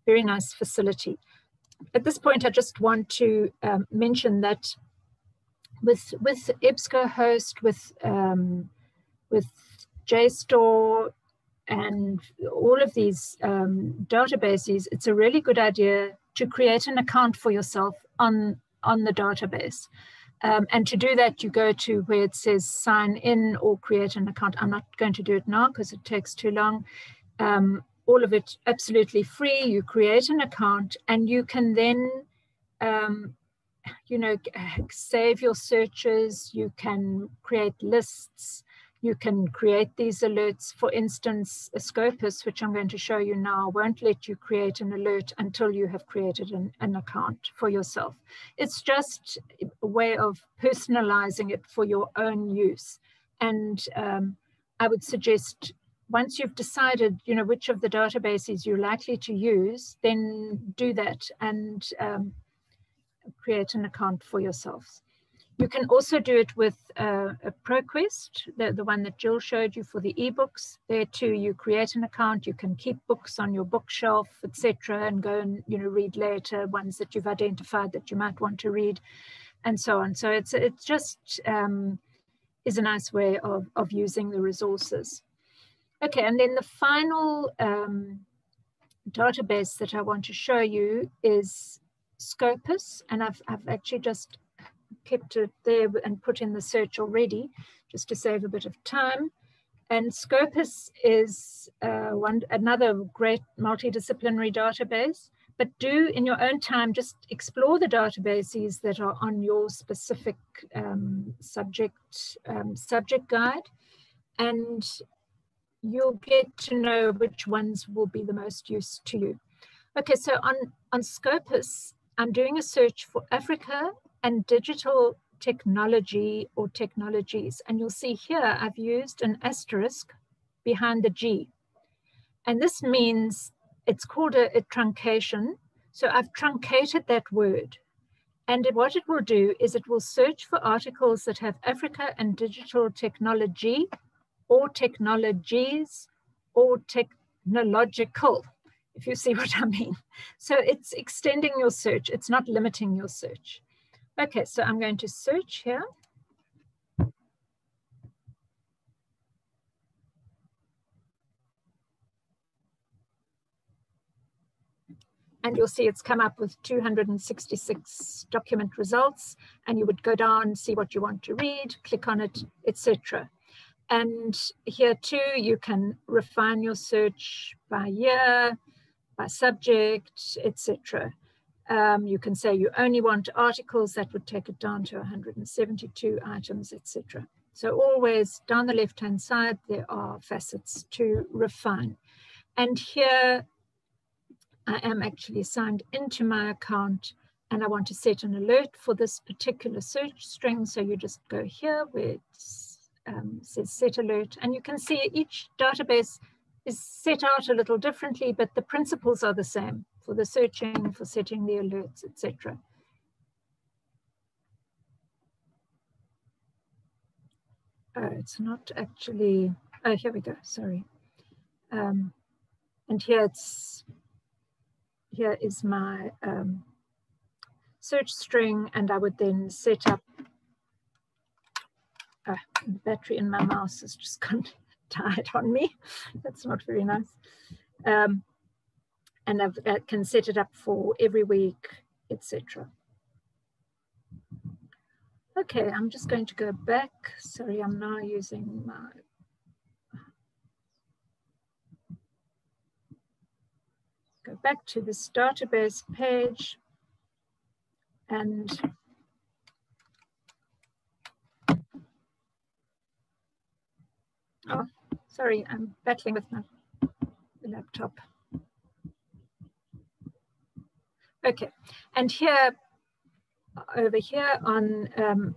Very nice facility. At this point, I just want to um, mention that with, with EBSCOhost, with, um, with JSTOR, and all of these um, databases, it's a really good idea to create an account for yourself on, on the database. Um, and to do that, you go to where it says sign in or create an account. I'm not going to do it now because it takes too long. Um, all of it absolutely free. You create an account and you can then, um, you know, save your searches. You can create lists. You can create these alerts. For instance, Scopus, which I'm going to show you now, won't let you create an alert until you have created an, an account for yourself. It's just a way of personalizing it for your own use. And um, I would suggest once you've decided, you know, which of the databases you're likely to use, then do that and um, create an account for yourselves. You can also do it with uh, a ProQuest, the, the one that Jill showed you for the ebooks. There too, you create an account, you can keep books on your bookshelf, etc., and go and you know read later ones that you've identified that you might want to read, and so on. So it's it's just um, is a nice way of of using the resources. Okay, and then the final um, database that I want to show you is Scopus, and I've I've actually just kept it there and put in the search already, just to save a bit of time. And Scopus is uh, one another great multidisciplinary database. But do in your own time just explore the databases that are on your specific um, subject um, subject guide, and you'll get to know which ones will be the most use to you. Okay, so on on Scopus, I'm doing a search for Africa and digital technology or technologies. And you'll see here, I've used an asterisk behind the G. And this means it's called a, a truncation. So I've truncated that word. And what it will do is it will search for articles that have Africa and digital technology or technologies or technological, if you see [LAUGHS] what I mean. So it's extending your search. It's not limiting your search. Okay, so I'm going to search here. and you'll see it's come up with 266 document results and you would go down see what you want to read click on it etc and here too you can refine your search by year by subject etc um, you can say you only want articles that would take it down to 172 items, etc. So always down the left-hand side, there are facets to refine. And here I am actually signed into my account and I want to set an alert for this particular search string. So you just go here where it um, says set alert and you can see each database is set out a little differently, but the principles are the same for the searching, for setting the alerts, etc. Oh, it's not actually, oh, here we go, sorry. Um, and here it's, here is my um, search string and I would then set up, uh, the battery in my mouse has just gone [LAUGHS] died on me. That's not very nice. Um, and I've, I can set it up for every week, etc. Okay, I'm just going to go back. Sorry, I'm now using my go back to this database page and oh, sorry, I'm battling with my laptop. Okay, and here, over here on um,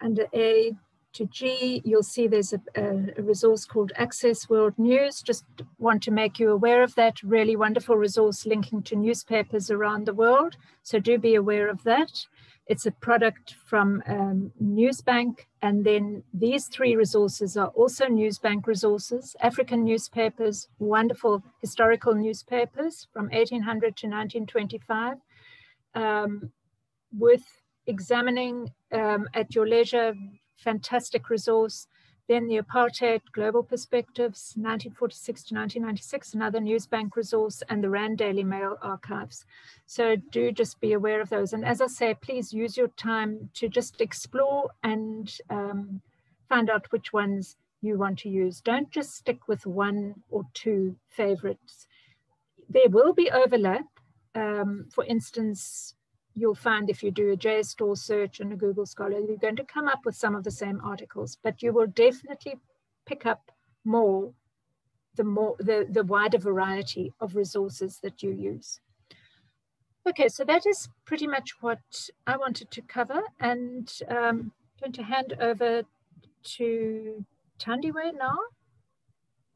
under A to G, you'll see there's a, a, resource called Access World News. Just want to make you aware of that really wonderful resource linking to newspapers around the world. So do be aware of that. It's a product from um, Newsbank. And then these three resources are also Newsbank resources, African newspapers, wonderful historical newspapers from 1800 to 1925, um, with examining um, at your leisure, fantastic resource. Then the Apartheid Global Perspectives, 1946 to 1996, another Newsbank resource, and the Rand Daily Mail archives. So do just be aware of those. And as I say, please use your time to just explore and um, find out which ones you want to use. Don't just stick with one or two favorites. There will be overlap. Um, for instance, you'll find if you do a JSTOR search and a Google Scholar, you're going to come up with some of the same articles, but you will definitely pick up more, the more the, the wider variety of resources that you use. Okay, so that is pretty much what I wanted to cover and um, I'm going to hand over to Thandiwe now.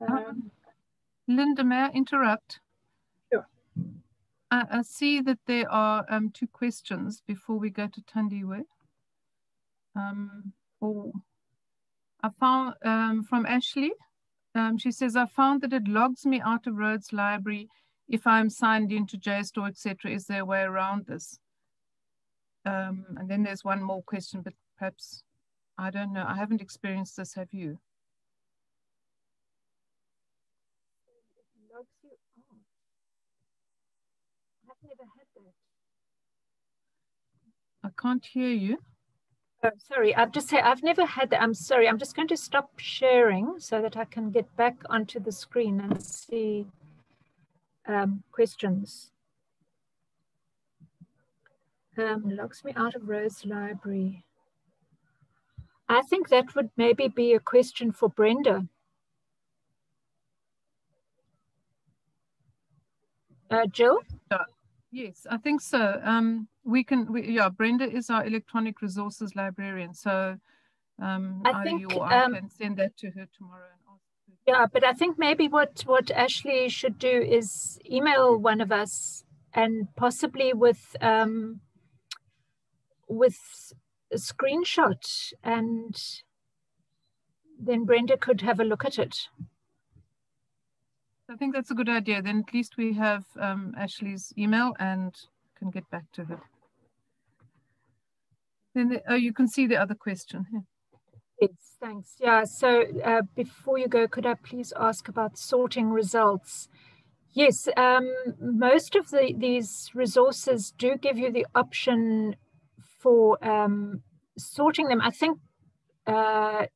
Um, Linda, may I interrupt? I, I see that there are um, two questions before we go to Thandiwe. Um, oh, I found um, from Ashley. Um, she says, I found that it logs me out of Rhodes Library if I'm signed into JSTOR, etc. Is there a way around this? Um, and then there's one more question, but perhaps, I don't know. I haven't experienced this, have you? never had that. I can't hear you. Oh, sorry, I've just said I've never had that. I'm sorry. I'm just going to stop sharing so that I can get back onto the screen and see um, questions. Um, logs me out of Rhodes Library. I think that would maybe be a question for Brenda. Uh, Jill? Yes, I think so. Um, we can, we, yeah, Brenda is our electronic resources librarian. So um, I think, you or I um, can send that to her tomorrow. Yeah, but I think maybe what, what Ashley should do is email one of us and possibly with, um, with a screenshot and then Brenda could have a look at it. I think that's a good idea. Then at least we have um, Ashley's email and can get back to her. Then the, oh, you can see the other question. Yeah. Yes, thanks. Yeah, so uh, before you go, could I please ask about sorting results? Yes, um, most of the, these resources do give you the option for um, sorting them. I think uh,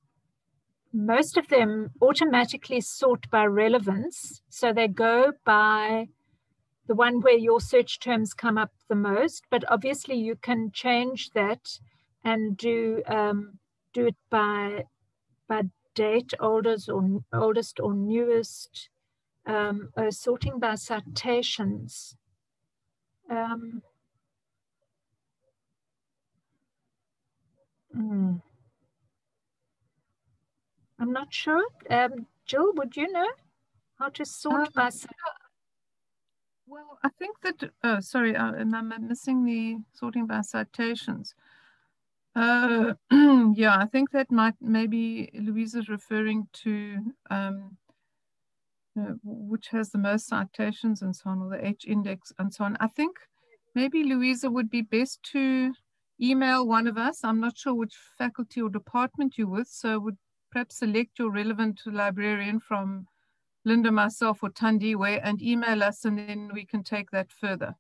most of them automatically sort by relevance. So they go by the one where your search terms come up the most, but obviously you can change that and do um, do it by by date, oldest or oldest or newest, um, uh, sorting by citations. Um, mm. I'm not sure. Um, Jill, would you know how to sort um, by? Well, I think that, oh, sorry, uh, I'm missing the sorting by citations. Uh, [CLEARS THROAT] yeah, I think that might, maybe Louisa's referring to um, uh, which has the most citations and so on, or the H index and so on. I think maybe Louisa would be best to email one of us. I'm not sure which faculty or department you're with, so would perhaps select your relevant librarian from Linda, myself, or Thandiwe and email us, and then we can take that further.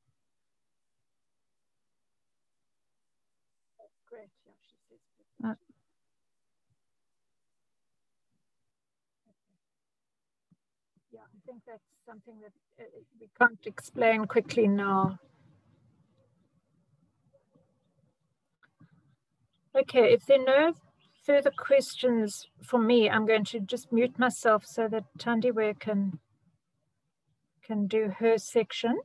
Great. Yeah, uh, yeah, I think that's something that uh, we can't explain quickly now. Okay, if there are no further questions for me, I'm going to just mute myself so that Thandiwe can, can do her section.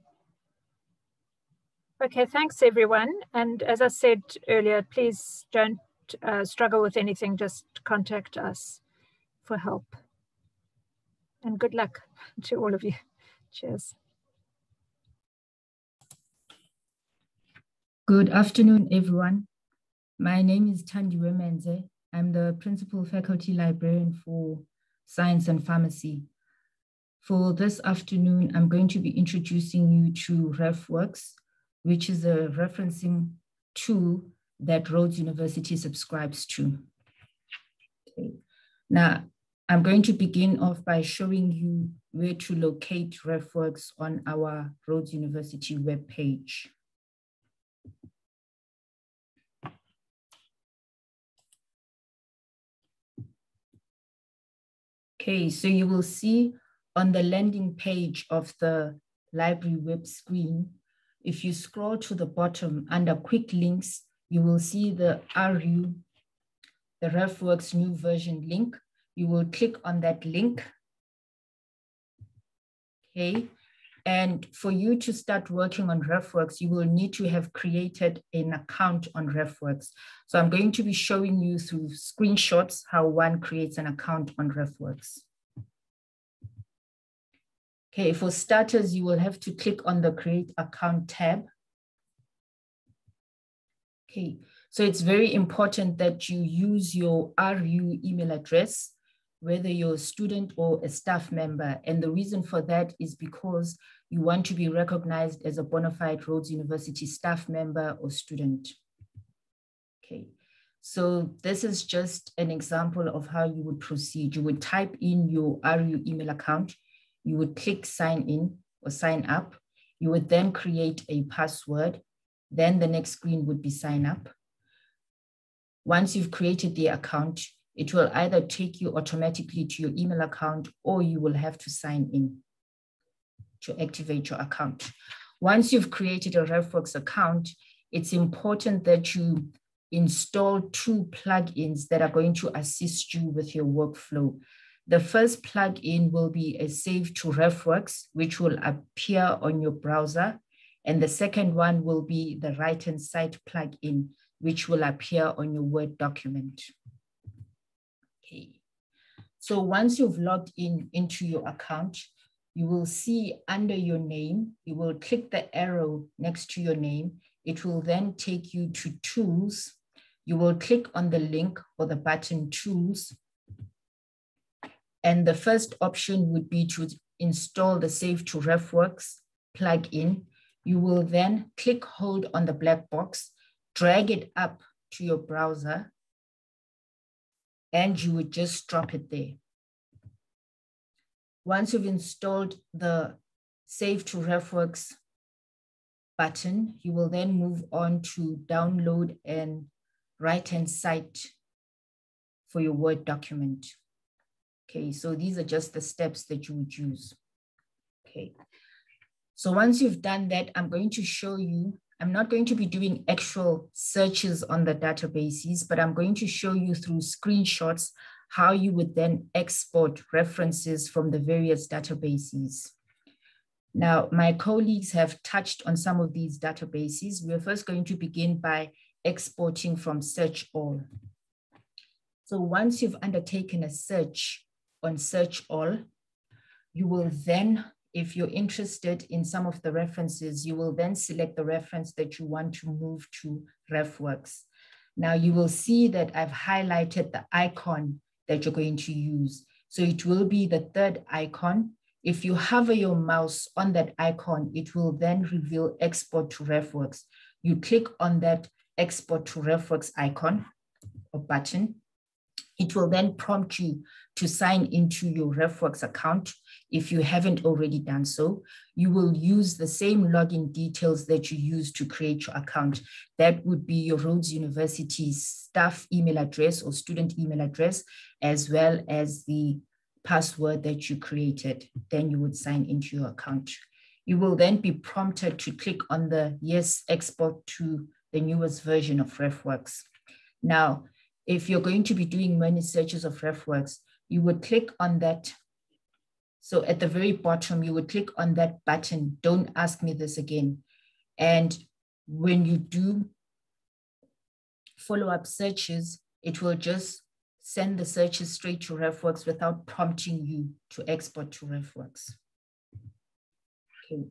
Okay, thanks everyone. And as I said earlier, please don't uh, struggle with anything, just contact us for help. And good luck [LAUGHS] to all of you. Cheers. Good afternoon, everyone. My name is Thandiwe Menze. I'm the Principal Faculty Librarian for Science and Pharmacy. For this afternoon, I'm going to be introducing you to RefWorks, which is a referencing tool that Rhodes University subscribes to. Okay. Now, I'm going to begin off by showing you where to locate RefWorks on our Rhodes University webpage. Okay, so you will see on the landing page of the library web screen, if you scroll to the bottom under quick links, you will see the RU, the RefWorks new version link. You will click on that link. Okay, and for you to start working on RefWorks, you will need to have created an account on RefWorks. So I'm going to be showing you through screenshots how one creates an account on RefWorks. Okay, for starters, you will have to click on the Create Account tab. Okay, so it's very important that you use your RU email address whether you're a student or a staff member. And the reason for that is because you want to be recognized as a bona fide Rhodes University staff member or student. Okay, so this is just an example of how you would proceed. You would type in your RU email account, you would click sign in or sign up. You would then create a password. Then the next screen would be sign up. Once you've created the account, it will either take you automatically to your email account or you will have to sign in to activate your account. Once you've created a RefWorks account, it's important that you install two plugins that are going to assist you with your workflow. The first plugin will be a save to RefWorks, which will appear on your browser. And the second one will be the Write-N-Cite plugin, which will appear on your Word document. So once you've logged in into your account, you will see under your name, you will click the arrow next to your name. It will then take you to tools. You will click on the link or the button tools. And the first option would be to install the Save to RefWorks plugin. You will then click hold on the black box, drag it up to your browser, and you would just drop it there. Once you've installed the Save to RefWorks button, you will then move on to download and Write-N-Cite for your Word document. Okay, so these are just the steps that you would use. Okay, so once you've done that, I'm going to show you I'm not going to be doing actual searches on the databases, but I'm going to show you through screenshots how you would then export references from the various databases. Now, my colleagues have touched on some of these databases. We're first going to begin by exporting from Search All. So once you've undertaken a search on Search All, you will then if you're interested in some of the references, you will then select the reference that you want to move to RefWorks. Now you will see that I've highlighted the icon that you're going to use. So it will be the third icon. If you hover your mouse on that icon, it will then reveal export to RefWorks. You click on that export to RefWorks icon or button. It will then prompt you to sign into your RefWorks account if you haven't already done so. You will use the same login details that you use to create your account. That would be your Rhodes University staff email address or student email address, as well as the password that you created. Then you would sign into your account. You will then be prompted to click on the yes export to the newest version of RefWorks. Now, if you're going to be doing many searches of RefWorks, you would click on that. So at the very bottom, you would click on that button, don't ask me this again. And when you do follow-up searches, it will just send the searches straight to RefWorks without prompting you to export to RefWorks. Okay,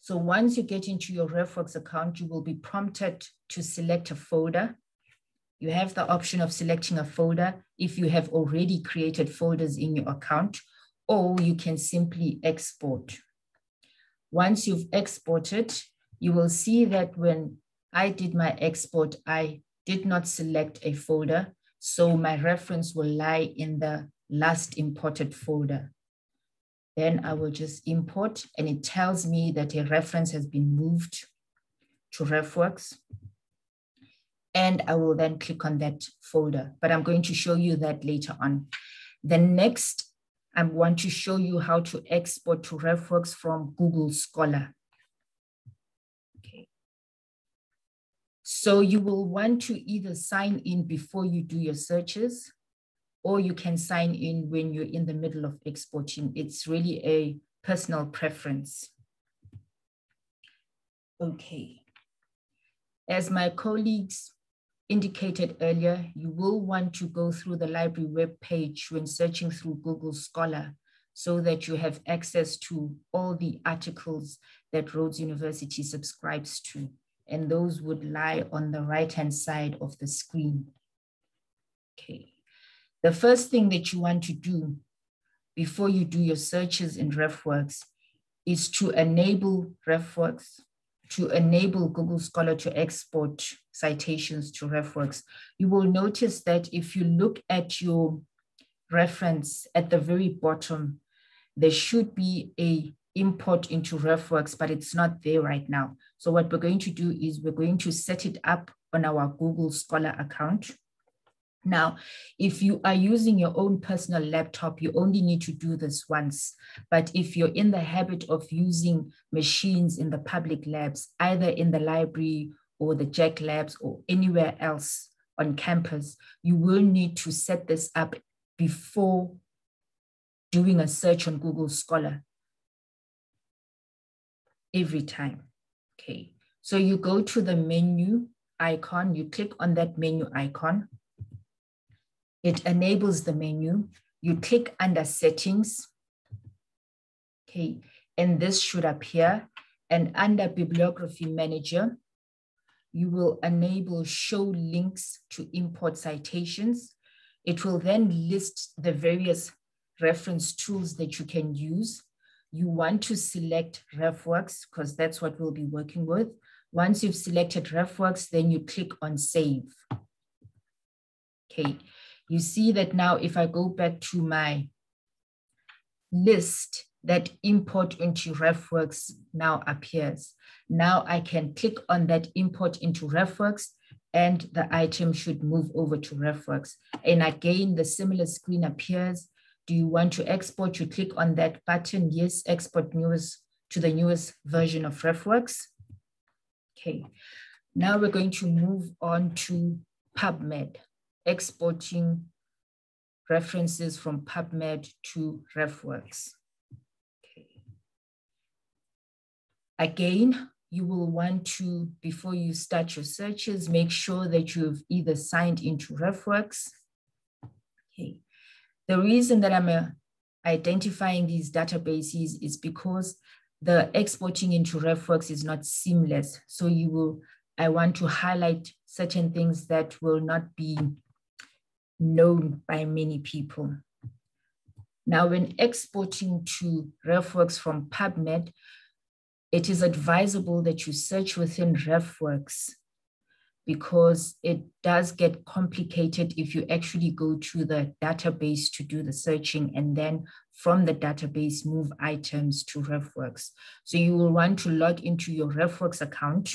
so once you get into your RefWorks account, you will be prompted to select a folder. You have the option of selecting a folder if you have already created folders in your account, or you can simply export. Once you've exported, you will see that when I did my export, I did not select a folder. So my reference will lie in the last imported folder. Then I will just import and it tells me that a reference has been moved to RefWorks. And I will then click on that folder, but I'm going to show you that later on. The next, I want to show you how to export to RefWorks from Google Scholar. Okay. So you will want to either sign in before you do your searches, or you can sign in when you're in the middle of exporting. It's really a personal preference. Okay. As my colleagues indicated earlier, you will want to go through the library web page when searching through Google Scholar so that you have access to all the articles that Rhodes University subscribes to and those would lie on the right-hand side of the screen. Okay. The first thing that you want to do before you do your searches in RefWorks is to enable RefWorks, to enable Google Scholar to export citations to RefWorks. You will notice that if you look at your reference at the very bottom, there should be a import into RefWorks, but it's not there right now. So what we're going to do is we're going to set it up on our Google Scholar account. Now, if you are using your own personal laptop, you only need to do this once. But if you're in the habit of using machines in the public labs, either in the library or the JAC labs or anywhere else on campus, you will need to set this up before doing a search on Google Scholar every time. Okay, so you go to the menu icon, you click on that menu icon. It enables the menu. You click under settings. Okay, and this should appear. And under bibliography manager, you will enable show links to import citations. It will then list the various reference tools that you can use you want to select RefWorks because that's what we'll be working with. Once you've selected RefWorks, then you click on save. Okay, you see that now if I go back to my list, that import into RefWorks now appears. Now I can click on that import into RefWorks and the item should move over to RefWorks. And again, the similar screen appears do you want to export? You click on that button. Yes, export news to the newest version of RefWorks. Okay, now we're going to move on to PubMed, exporting references from PubMed to RefWorks. Okay. Again, you will want to, before you start your searches, make sure that you've either signed into RefWorks. Okay. The reason that I'm uh, identifying these databases is because the exporting into RefWorks is not seamless. So you will, I want to highlight certain things that will not be known by many people. Now, when exporting to RefWorks from PubMed, it is advisable that you search within RefWorks because it does get complicated if you actually go to the database to do the searching and then from the database move items to RefWorks. So you will want to log into your RefWorks account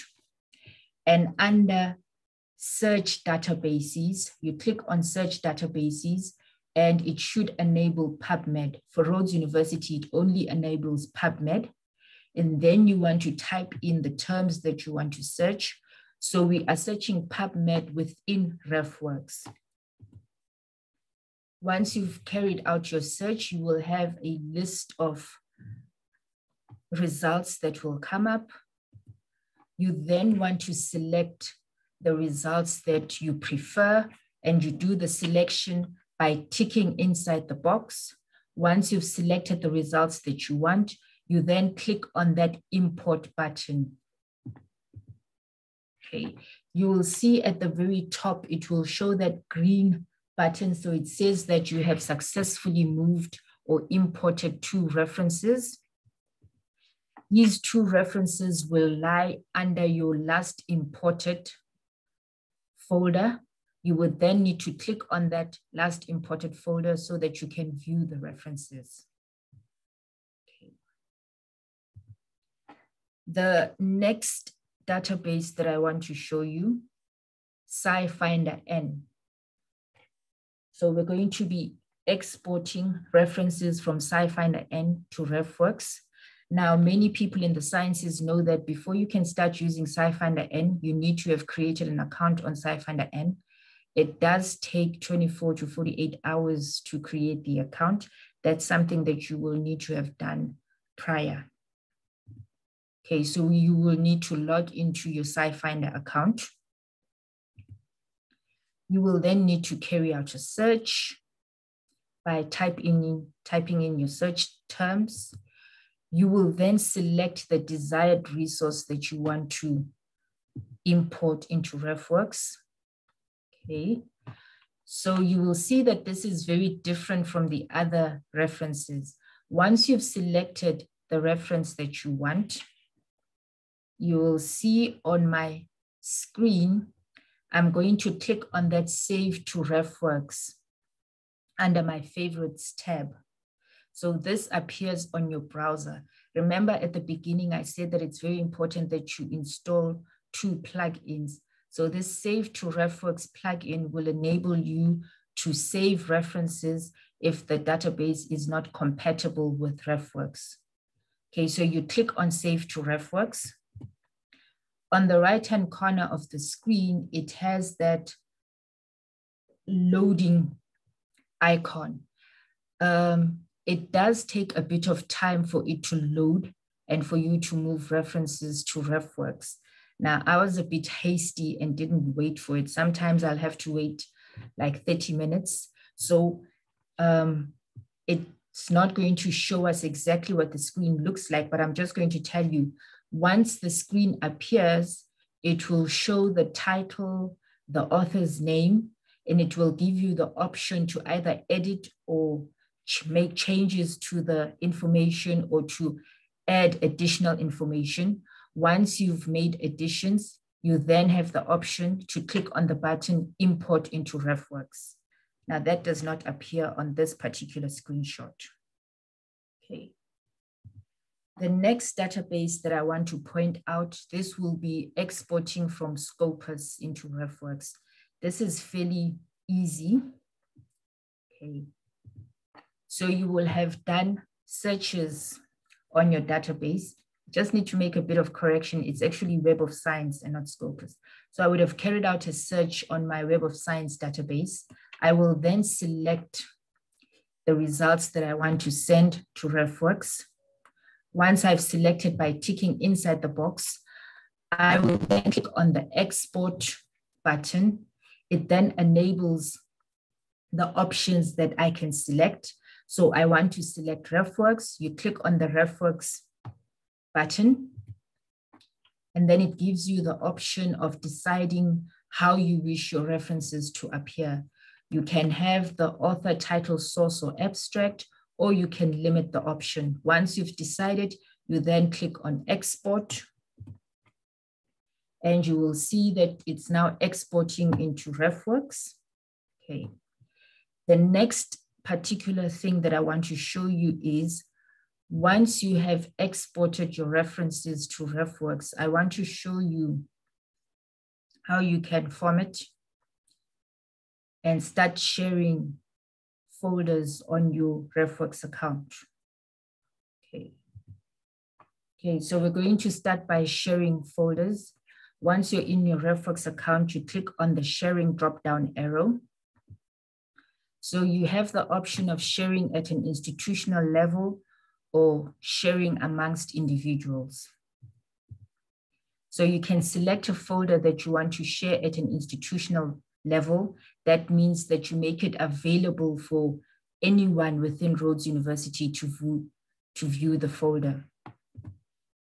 and under search databases, you click on search databases and it should enable PubMed. For Rhodes University, it only enables PubMed. And then you want to type in the terms that you want to search so we are searching PubMed within RefWorks. Once you've carried out your search, you will have a list of results that will come up. You then want to select the results that you prefer and you do the selection by ticking inside the box. Once you've selected the results that you want, you then click on that import button. Okay, you will see at the very top, it will show that green button. So it says that you have successfully moved or imported two references. These two references will lie under your last imported folder. You would then need to click on that last imported folder so that you can view the references. Okay. The next database that I want to show you, SciFinder N. So we're going to be exporting references from SciFinder N to RefWorks. Now, many people in the sciences know that before you can start using SciFinder N, you need to have created an account on SciFinder N. It does take 24 to 48 hours to create the account. That's something that you will need to have done prior. Okay, so you will need to log into your SciFinder account. You will then need to carry out a search by typing in, typing in your search terms. You will then select the desired resource that you want to import into RefWorks. Okay, so you will see that this is very different from the other references. Once you've selected the reference that you want, you will see on my screen, I'm going to click on that Save to RefWorks under my Favorites tab. So this appears on your browser. Remember at the beginning, I said that it's very important that you install two plugins. So this Save to RefWorks plugin will enable you to save references if the database is not compatible with RefWorks. Okay, so you click on Save to RefWorks. On the right-hand corner of the screen, it has that loading icon. Um, it does take a bit of time for it to load and for you to move references to RefWorks. Now, I was a bit hasty and didn't wait for it. Sometimes I'll have to wait like 30 minutes. So um, it's not going to show us exactly what the screen looks like, but I'm just going to tell you once the screen appears, it will show the title, the author's name, and it will give you the option to either edit or make changes to the information or to add additional information. Once you've made additions, you then have the option to click on the button import into RefWorks. Now that does not appear on this particular screenshot. Okay. The next database that I want to point out, this will be exporting from Scopus into RefWorks. This is fairly easy. Okay. So you will have done searches on your database. Just need to make a bit of correction. It's actually Web of Science and not Scopus. So I would have carried out a search on my Web of Science database. I will then select the results that I want to send to RefWorks. Once I've selected by ticking inside the box, I will then click on the export button. It then enables the options that I can select. So I want to select RefWorks. You click on the RefWorks button, and then it gives you the option of deciding how you wish your references to appear. You can have the author title source or abstract, or you can limit the option. Once you've decided, you then click on export and you will see that it's now exporting into RefWorks. Okay. The next particular thing that I want to show you is once you have exported your references to RefWorks, I want to show you how you can format and start sharing folders on your RefWorks account. Okay. Okay, so we're going to start by sharing folders. Once you're in your RefWorks account, you click on the sharing drop-down arrow. So you have the option of sharing at an institutional level or sharing amongst individuals. So you can select a folder that you want to share at an institutional level. That means that you make it available for anyone within Rhodes University to view, to view the folder.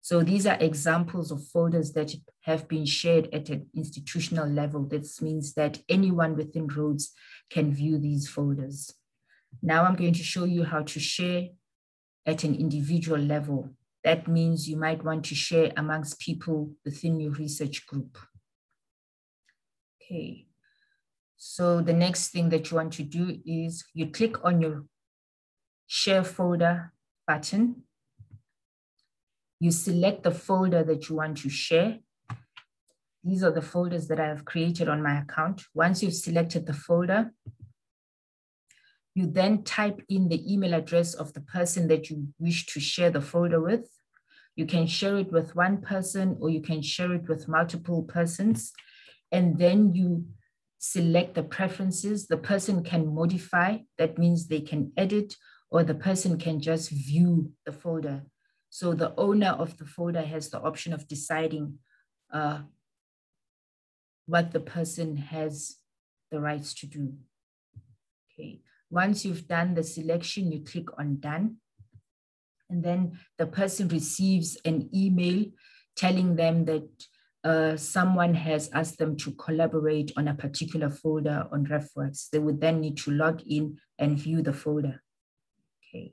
So these are examples of folders that have been shared at an institutional level. This means that anyone within Rhodes can view these folders. Now I'm going to show you how to share at an individual level. That means you might want to share amongst people within your research group. Okay, so the next thing that you want to do is you click on your share folder button you select the folder that you want to share. These are the folders that I have created on my account. Once you've selected the folder, you then type in the email address of the person that you wish to share the folder with. You can share it with one person or you can share it with multiple persons. And then you select the preferences. The person can modify, that means they can edit, or the person can just view the folder. So the owner of the folder has the option of deciding uh, what the person has the rights to do. Okay, once you've done the selection, you click on done. And then the person receives an email telling them that uh, someone has asked them to collaborate on a particular folder on RefWorks. They would then need to log in and view the folder. Okay.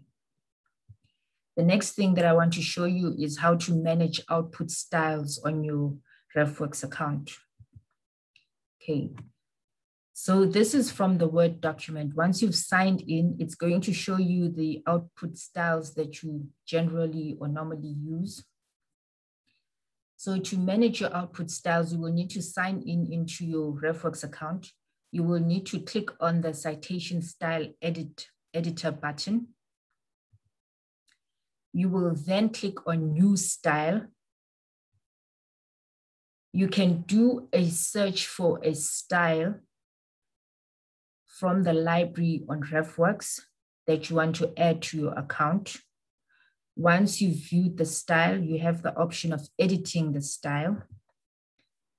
The next thing that I want to show you is how to manage output styles on your RefWorks account. Okay, so this is from the Word document. Once you've signed in, it's going to show you the output styles that you generally or normally use. So to manage your output styles, you will need to sign in into your RefWorks account. You will need to click on the citation style edit editor button. You will then click on new style. You can do a search for a style from the library on RefWorks that you want to add to your account. Once you've viewed the style, you have the option of editing the style.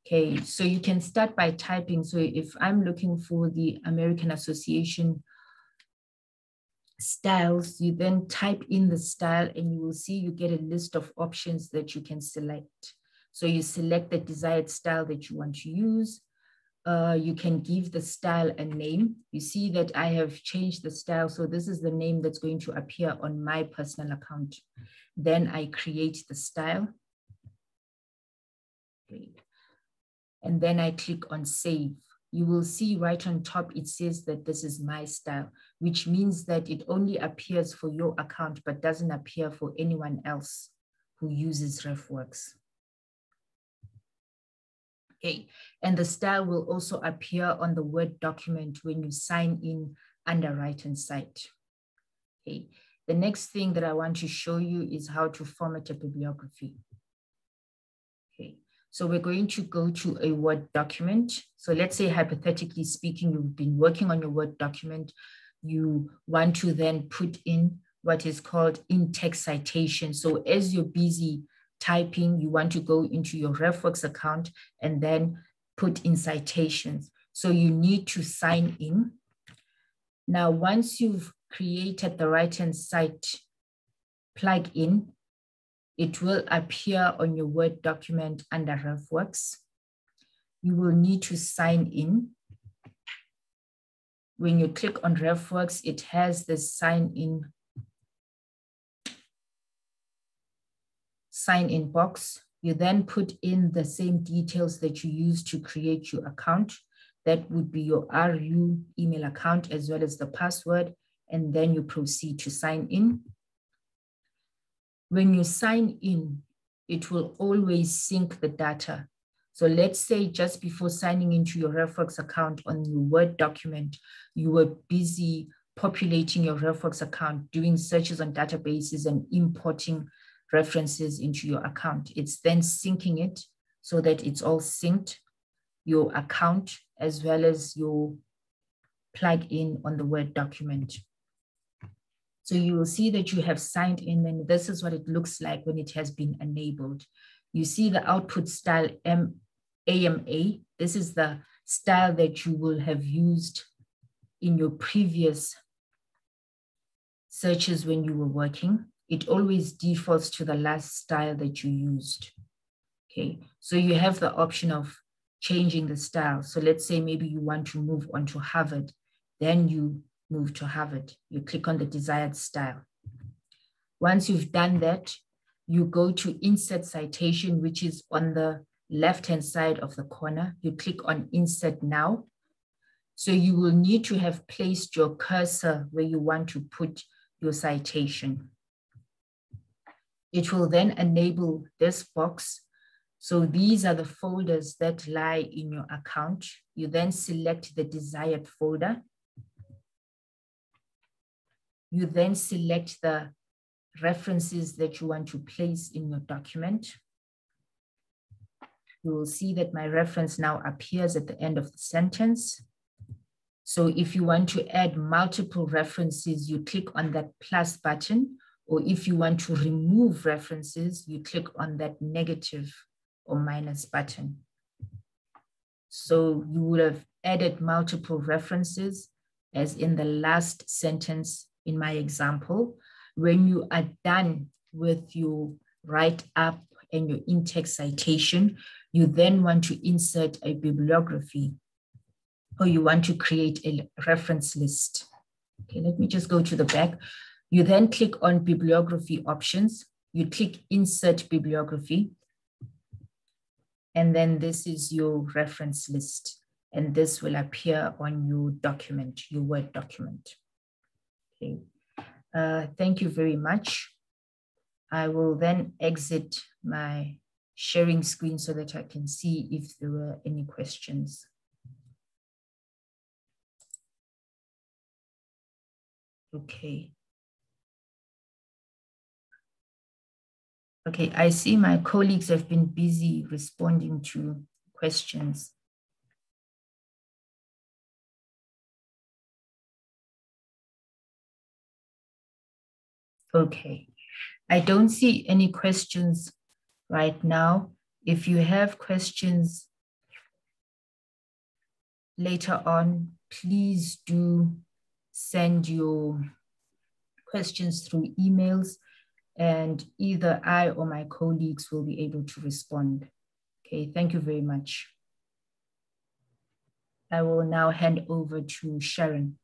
Okay, so you can start by typing. So if I'm looking for the American Association styles, you then type in the style and you will see you get a list of options that you can select. So you select the desired style that you want to use. Uh, you can give the style a name. You see that I have changed the style. So this is the name that's going to appear on my personal account. Then I create the style. And then I click on save you will see right on top, it says that this is my style, which means that it only appears for your account, but doesn't appear for anyone else who uses RefWorks. Okay, and the style will also appear on the Word document when you sign in under right-hand side. Okay, the next thing that I want to show you is how to format a bibliography. Okay, so we're going to go to a Word document. So let's say hypothetically speaking, you've been working on your Word document. You want to then put in what is called in-text citation. So as you're busy typing, you want to go into your RefWorks account and then put in citations. So you need to sign in. Now, once you've created the right-hand side plugin, it will appear on your Word document under RefWorks. You will need to sign in. When you click on RefWorks, it has this sign in sign in box. You then put in the same details that you used to create your account. That would be your RU email account as well as the password. And then you proceed to sign in. When you sign in, it will always sync the data. So let's say just before signing into your RefWorks account on your Word document, you were busy populating your RefWorks account, doing searches on databases and importing references into your account. It's then syncing it so that it's all synced, your account as well as your plug in on the Word document. So you will see that you have signed in and this is what it looks like when it has been enabled. you see the output style M AMA. This is the style that you will have used in your previous searches when you were working. It always defaults to the last style that you used. Okay, so you have the option of changing the style. So let's say maybe you want to move on to Harvard, then you move to Harvard. You click on the desired style. Once you've done that, you go to insert citation, which is on the left-hand side of the corner. You click on insert now. So you will need to have placed your cursor where you want to put your citation. It will then enable this box. So these are the folders that lie in your account. You then select the desired folder. You then select the references that you want to place in your document. You will see that my reference now appears at the end of the sentence. So if you want to add multiple references, you click on that plus button, or if you want to remove references, you click on that negative or minus button. So you would have added multiple references as in the last sentence in my example, when you are done with your write up and your in-text citation, you then want to insert a bibliography or you want to create a reference list. Okay, let me just go to the back. You then click on bibliography options. You click insert bibliography. And then this is your reference list. And this will appear on your document, your Word document. Okay. Uh, thank you very much. I will then exit my sharing screen so that I can see if there were any questions. Okay. Okay, I see my colleagues have been busy responding to questions. Okay, I don't see any questions right now. If you have questions later on, please do send your questions through emails and either I or my colleagues will be able to respond. Okay, thank you very much. I will now hand over to Sharon.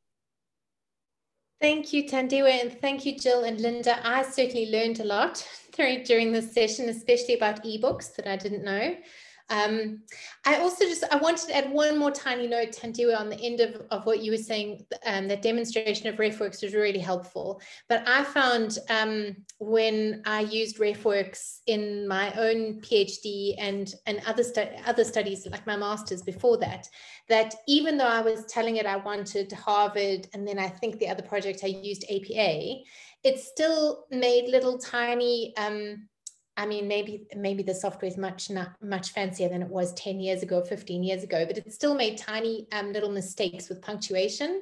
Thank you, Thandiwe, and thank you, Jill and Linda. I certainly learned a lot [LAUGHS] during this session, especially about ebooks that I didn't know. Um, I also just I wanted to add one more tiny note, Thandiwe, on the end of, of what you were saying, um, that demonstration of RefWorks was really helpful. But I found um, when I used RefWorks in my own PhD and, and other, stu other studies, like my master's before that, that even though I was telling it I wanted Harvard, and then I think the other project I used APA, it still made little tiny um, I mean, maybe maybe the software is much much fancier than it was 10 years ago, 15 years ago, but it still made tiny um, little mistakes with punctuation.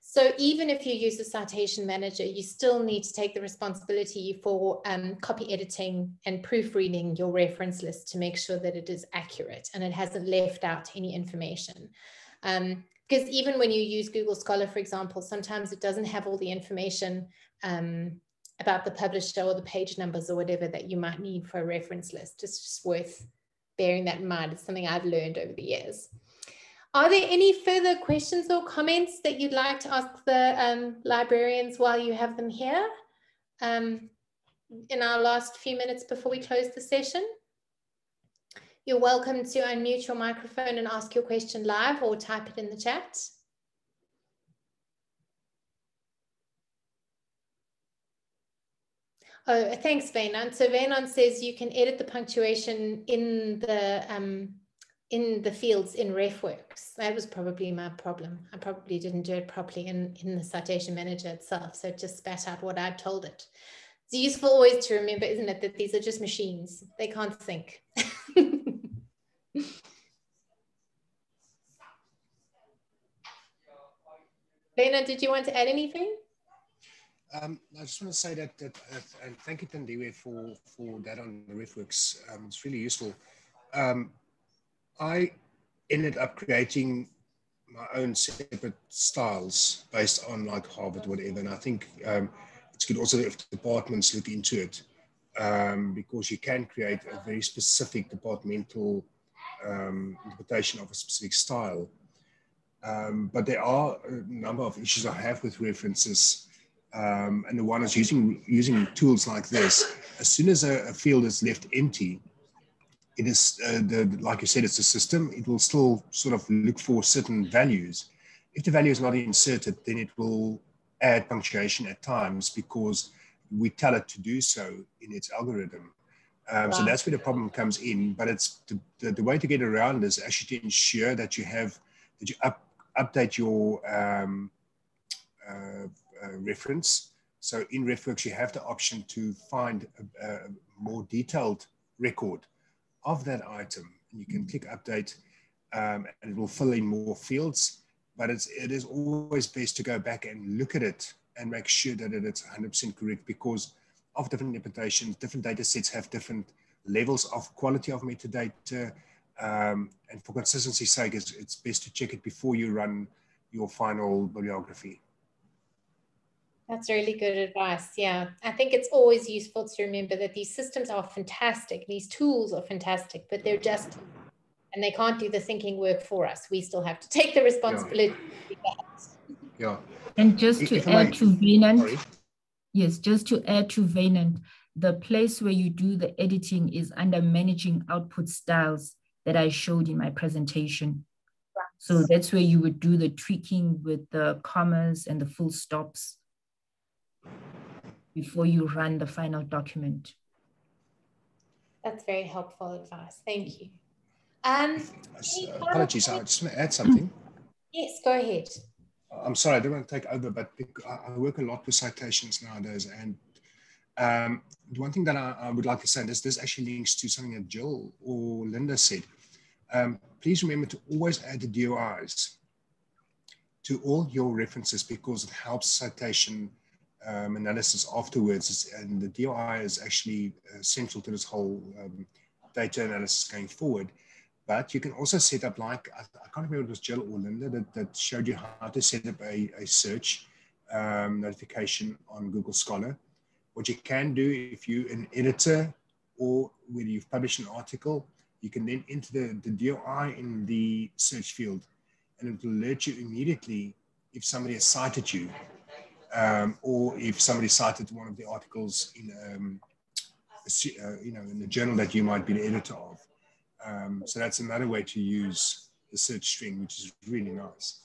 So even if you use a citation manager, you still need to take the responsibility for um, copy editing and proofreading your reference list to make sure that it is accurate and it hasn't left out any information. Um, because even when you use Google Scholar, for example, sometimes it doesn't have all the information um, about the publisher or the page numbers or whatever that you might need for a reference list. It's just worth bearing that in mind. It's something I've learned over the years. Are there any further questions or comments that you'd like to ask the um, librarians while you have them here um, in our last few minutes before we close the session? You're welcome to unmute your microphone and ask your question live or type it in the chat. Oh, thanks, Vainan. So Vainan says you can edit the punctuation in the um, in the fields in RefWorks. That was probably my problem. I probably didn't do it properly in, in the citation manager itself. So it just spat out what I told it. It's useful always to remember, isn't it, that these are just machines. They can't think. [LAUGHS] Lena, did you want to add anything? Um, I just want to say that, that uh, and thank you, Thandiwe, for, for that on the RefWorks. Um, it's really useful. Um, I ended up creating my own separate styles based on like Harvard, whatever. And I think um, it's good also if departments look into it um, because you can create a very specific departmental um, interpretation of a specific style. But there are a number of issues I have with references. Um, and the one is using using tools like this. As soon as a, a field is left empty, it is uh, the like you said, it's a system. It will still sort of look for certain values. If the value is not inserted, then it will add punctuation at times because we tell it to do so in its algorithm. Um, wow. So that's where the problem comes in. But it's the, the, the, way to get around is actually to ensure that you have that you up, update your um, uh, uh, reference. So in RefWorks, you have the option to find a, a, more detailed record of that item. You can click update um, and it will fill in more fields. But it's, it is always best to go back and look at it and make sure that it's 100% correct because of different interpretations, different data sets have different levels of quality of metadata. Um, and for consistency's sake, it's, it's best to check it before you run your final bibliography. That's really good advice. Yeah. I think it's always useful to remember that these systems are fantastic. These tools are fantastic, but they're just, and they can't do the thinking work for us. We still have to take the responsibility. Yeah. yeah. And just to if add to Venant, yes, just to add to Venant, the place where you do the editing is under managing output styles that I showed in my presentation. So that's where you would do the tweaking with the commas and the full stops before you run the final document. That's very helpful advice. Thank you. Um, uh, apologies, I just want to add something. Yes, go ahead. I'm sorry, I don't want to take over, but I work a lot with citations nowadays. And um, the one thing that I, I, would like to say, this, this actually links to something that Jill or Linda said. Um, please remember to always add the DOIs to all your references because it helps citation um, analysis afterwards. And the DOI is actually uh, central to this whole um, data analysis going forward. But you can also set up like, I, I can't remember it was Jill or Linda that, that showed you how to set up a, a search um, notification on Google Scholar. What you can do if you're an editor or when you've published an article, you can then enter the, the DOI in the search field and it will alert you immediately if somebody has cited you um, or if somebody cited one of the articles in um, a, uh, you know in the journal that you might be the editor of. Um, so that's another way to use the search string, which is really nice.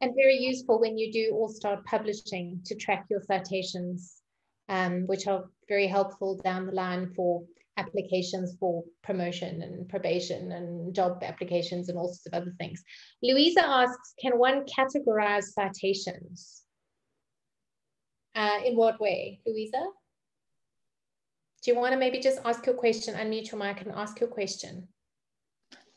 And very useful when you do all start publishing to track your citations, um, which are very helpful down the line for applications for promotion and probation and job applications and all sorts of other things. Louisa asks, can one categorize citations? Uh, in what way, Louisa? Do you want to maybe just ask your question, unmute your mic and ask your question?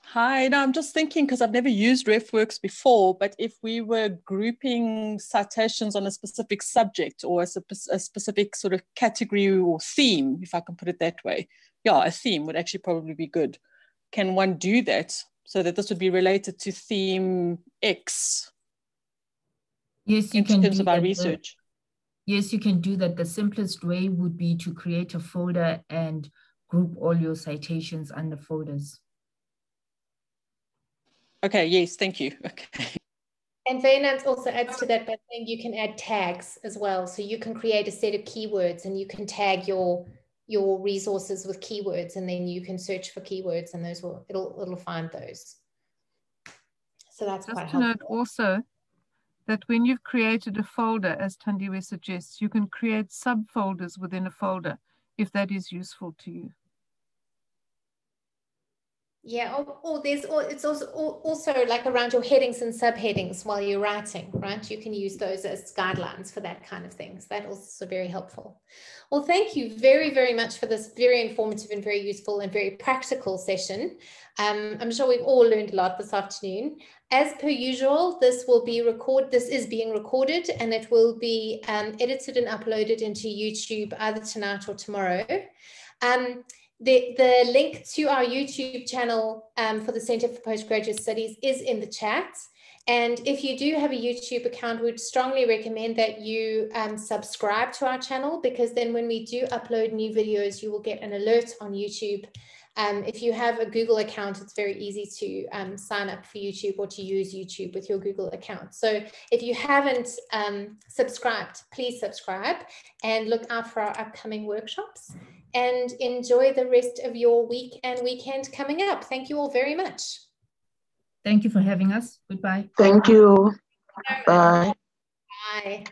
Hi, no, I'm just thinking because I've never used RefWorks before, but if we were grouping citations on a specific subject or a, a, specific sort of category or theme, if I can put it that way, yeah, a theme would actually probably be good. Can one do that so that this would be related to theme X? Yes, you in can. In terms of our research. Yes, you can do that. The simplest way would be to create a folder and group all your citations under folders. Okay, yes, thank you. [LAUGHS] Okay. And Venant also adds to that by saying you can add tags as well. So you can create a set of keywords and you can tag your your resources with keywords and then you can search for keywords and those will it'll it'll find those. So that's Just quite to helpful. note also that when you've created a folder, as Thandiwe suggests, you can create subfolders within a folder if that is useful to you. Yeah, or, or there's or it's also also like around your headings and subheadings while you're writing, right? You can use those as guidelines for that kind of things. That also very helpful. Well, thank you very, very much for this very informative and very useful and very practical session. Um, I'm sure we've all learned a lot this afternoon. As per usual, this will be record. This is being recorded and it will be um, edited and uploaded into YouTube either tonight or tomorrow. Um, the, the link to our YouTube channel um, for the Center for Postgraduate Studies is in the chat. And if you do have a YouTube account, we'd strongly recommend that you um, subscribe to our channel because then when we do upload new videos, you will get an alert on YouTube. Um, if you have a Google account, it's very easy to um, sign up for YouTube or to use YouTube with your Google account. So if you haven't um, subscribed, please subscribe and look out for our upcoming workshops and enjoy the rest of your week and weekend coming up. Thank you all very much. Thank you for having us. Goodbye. Thank you. Bye. Bye.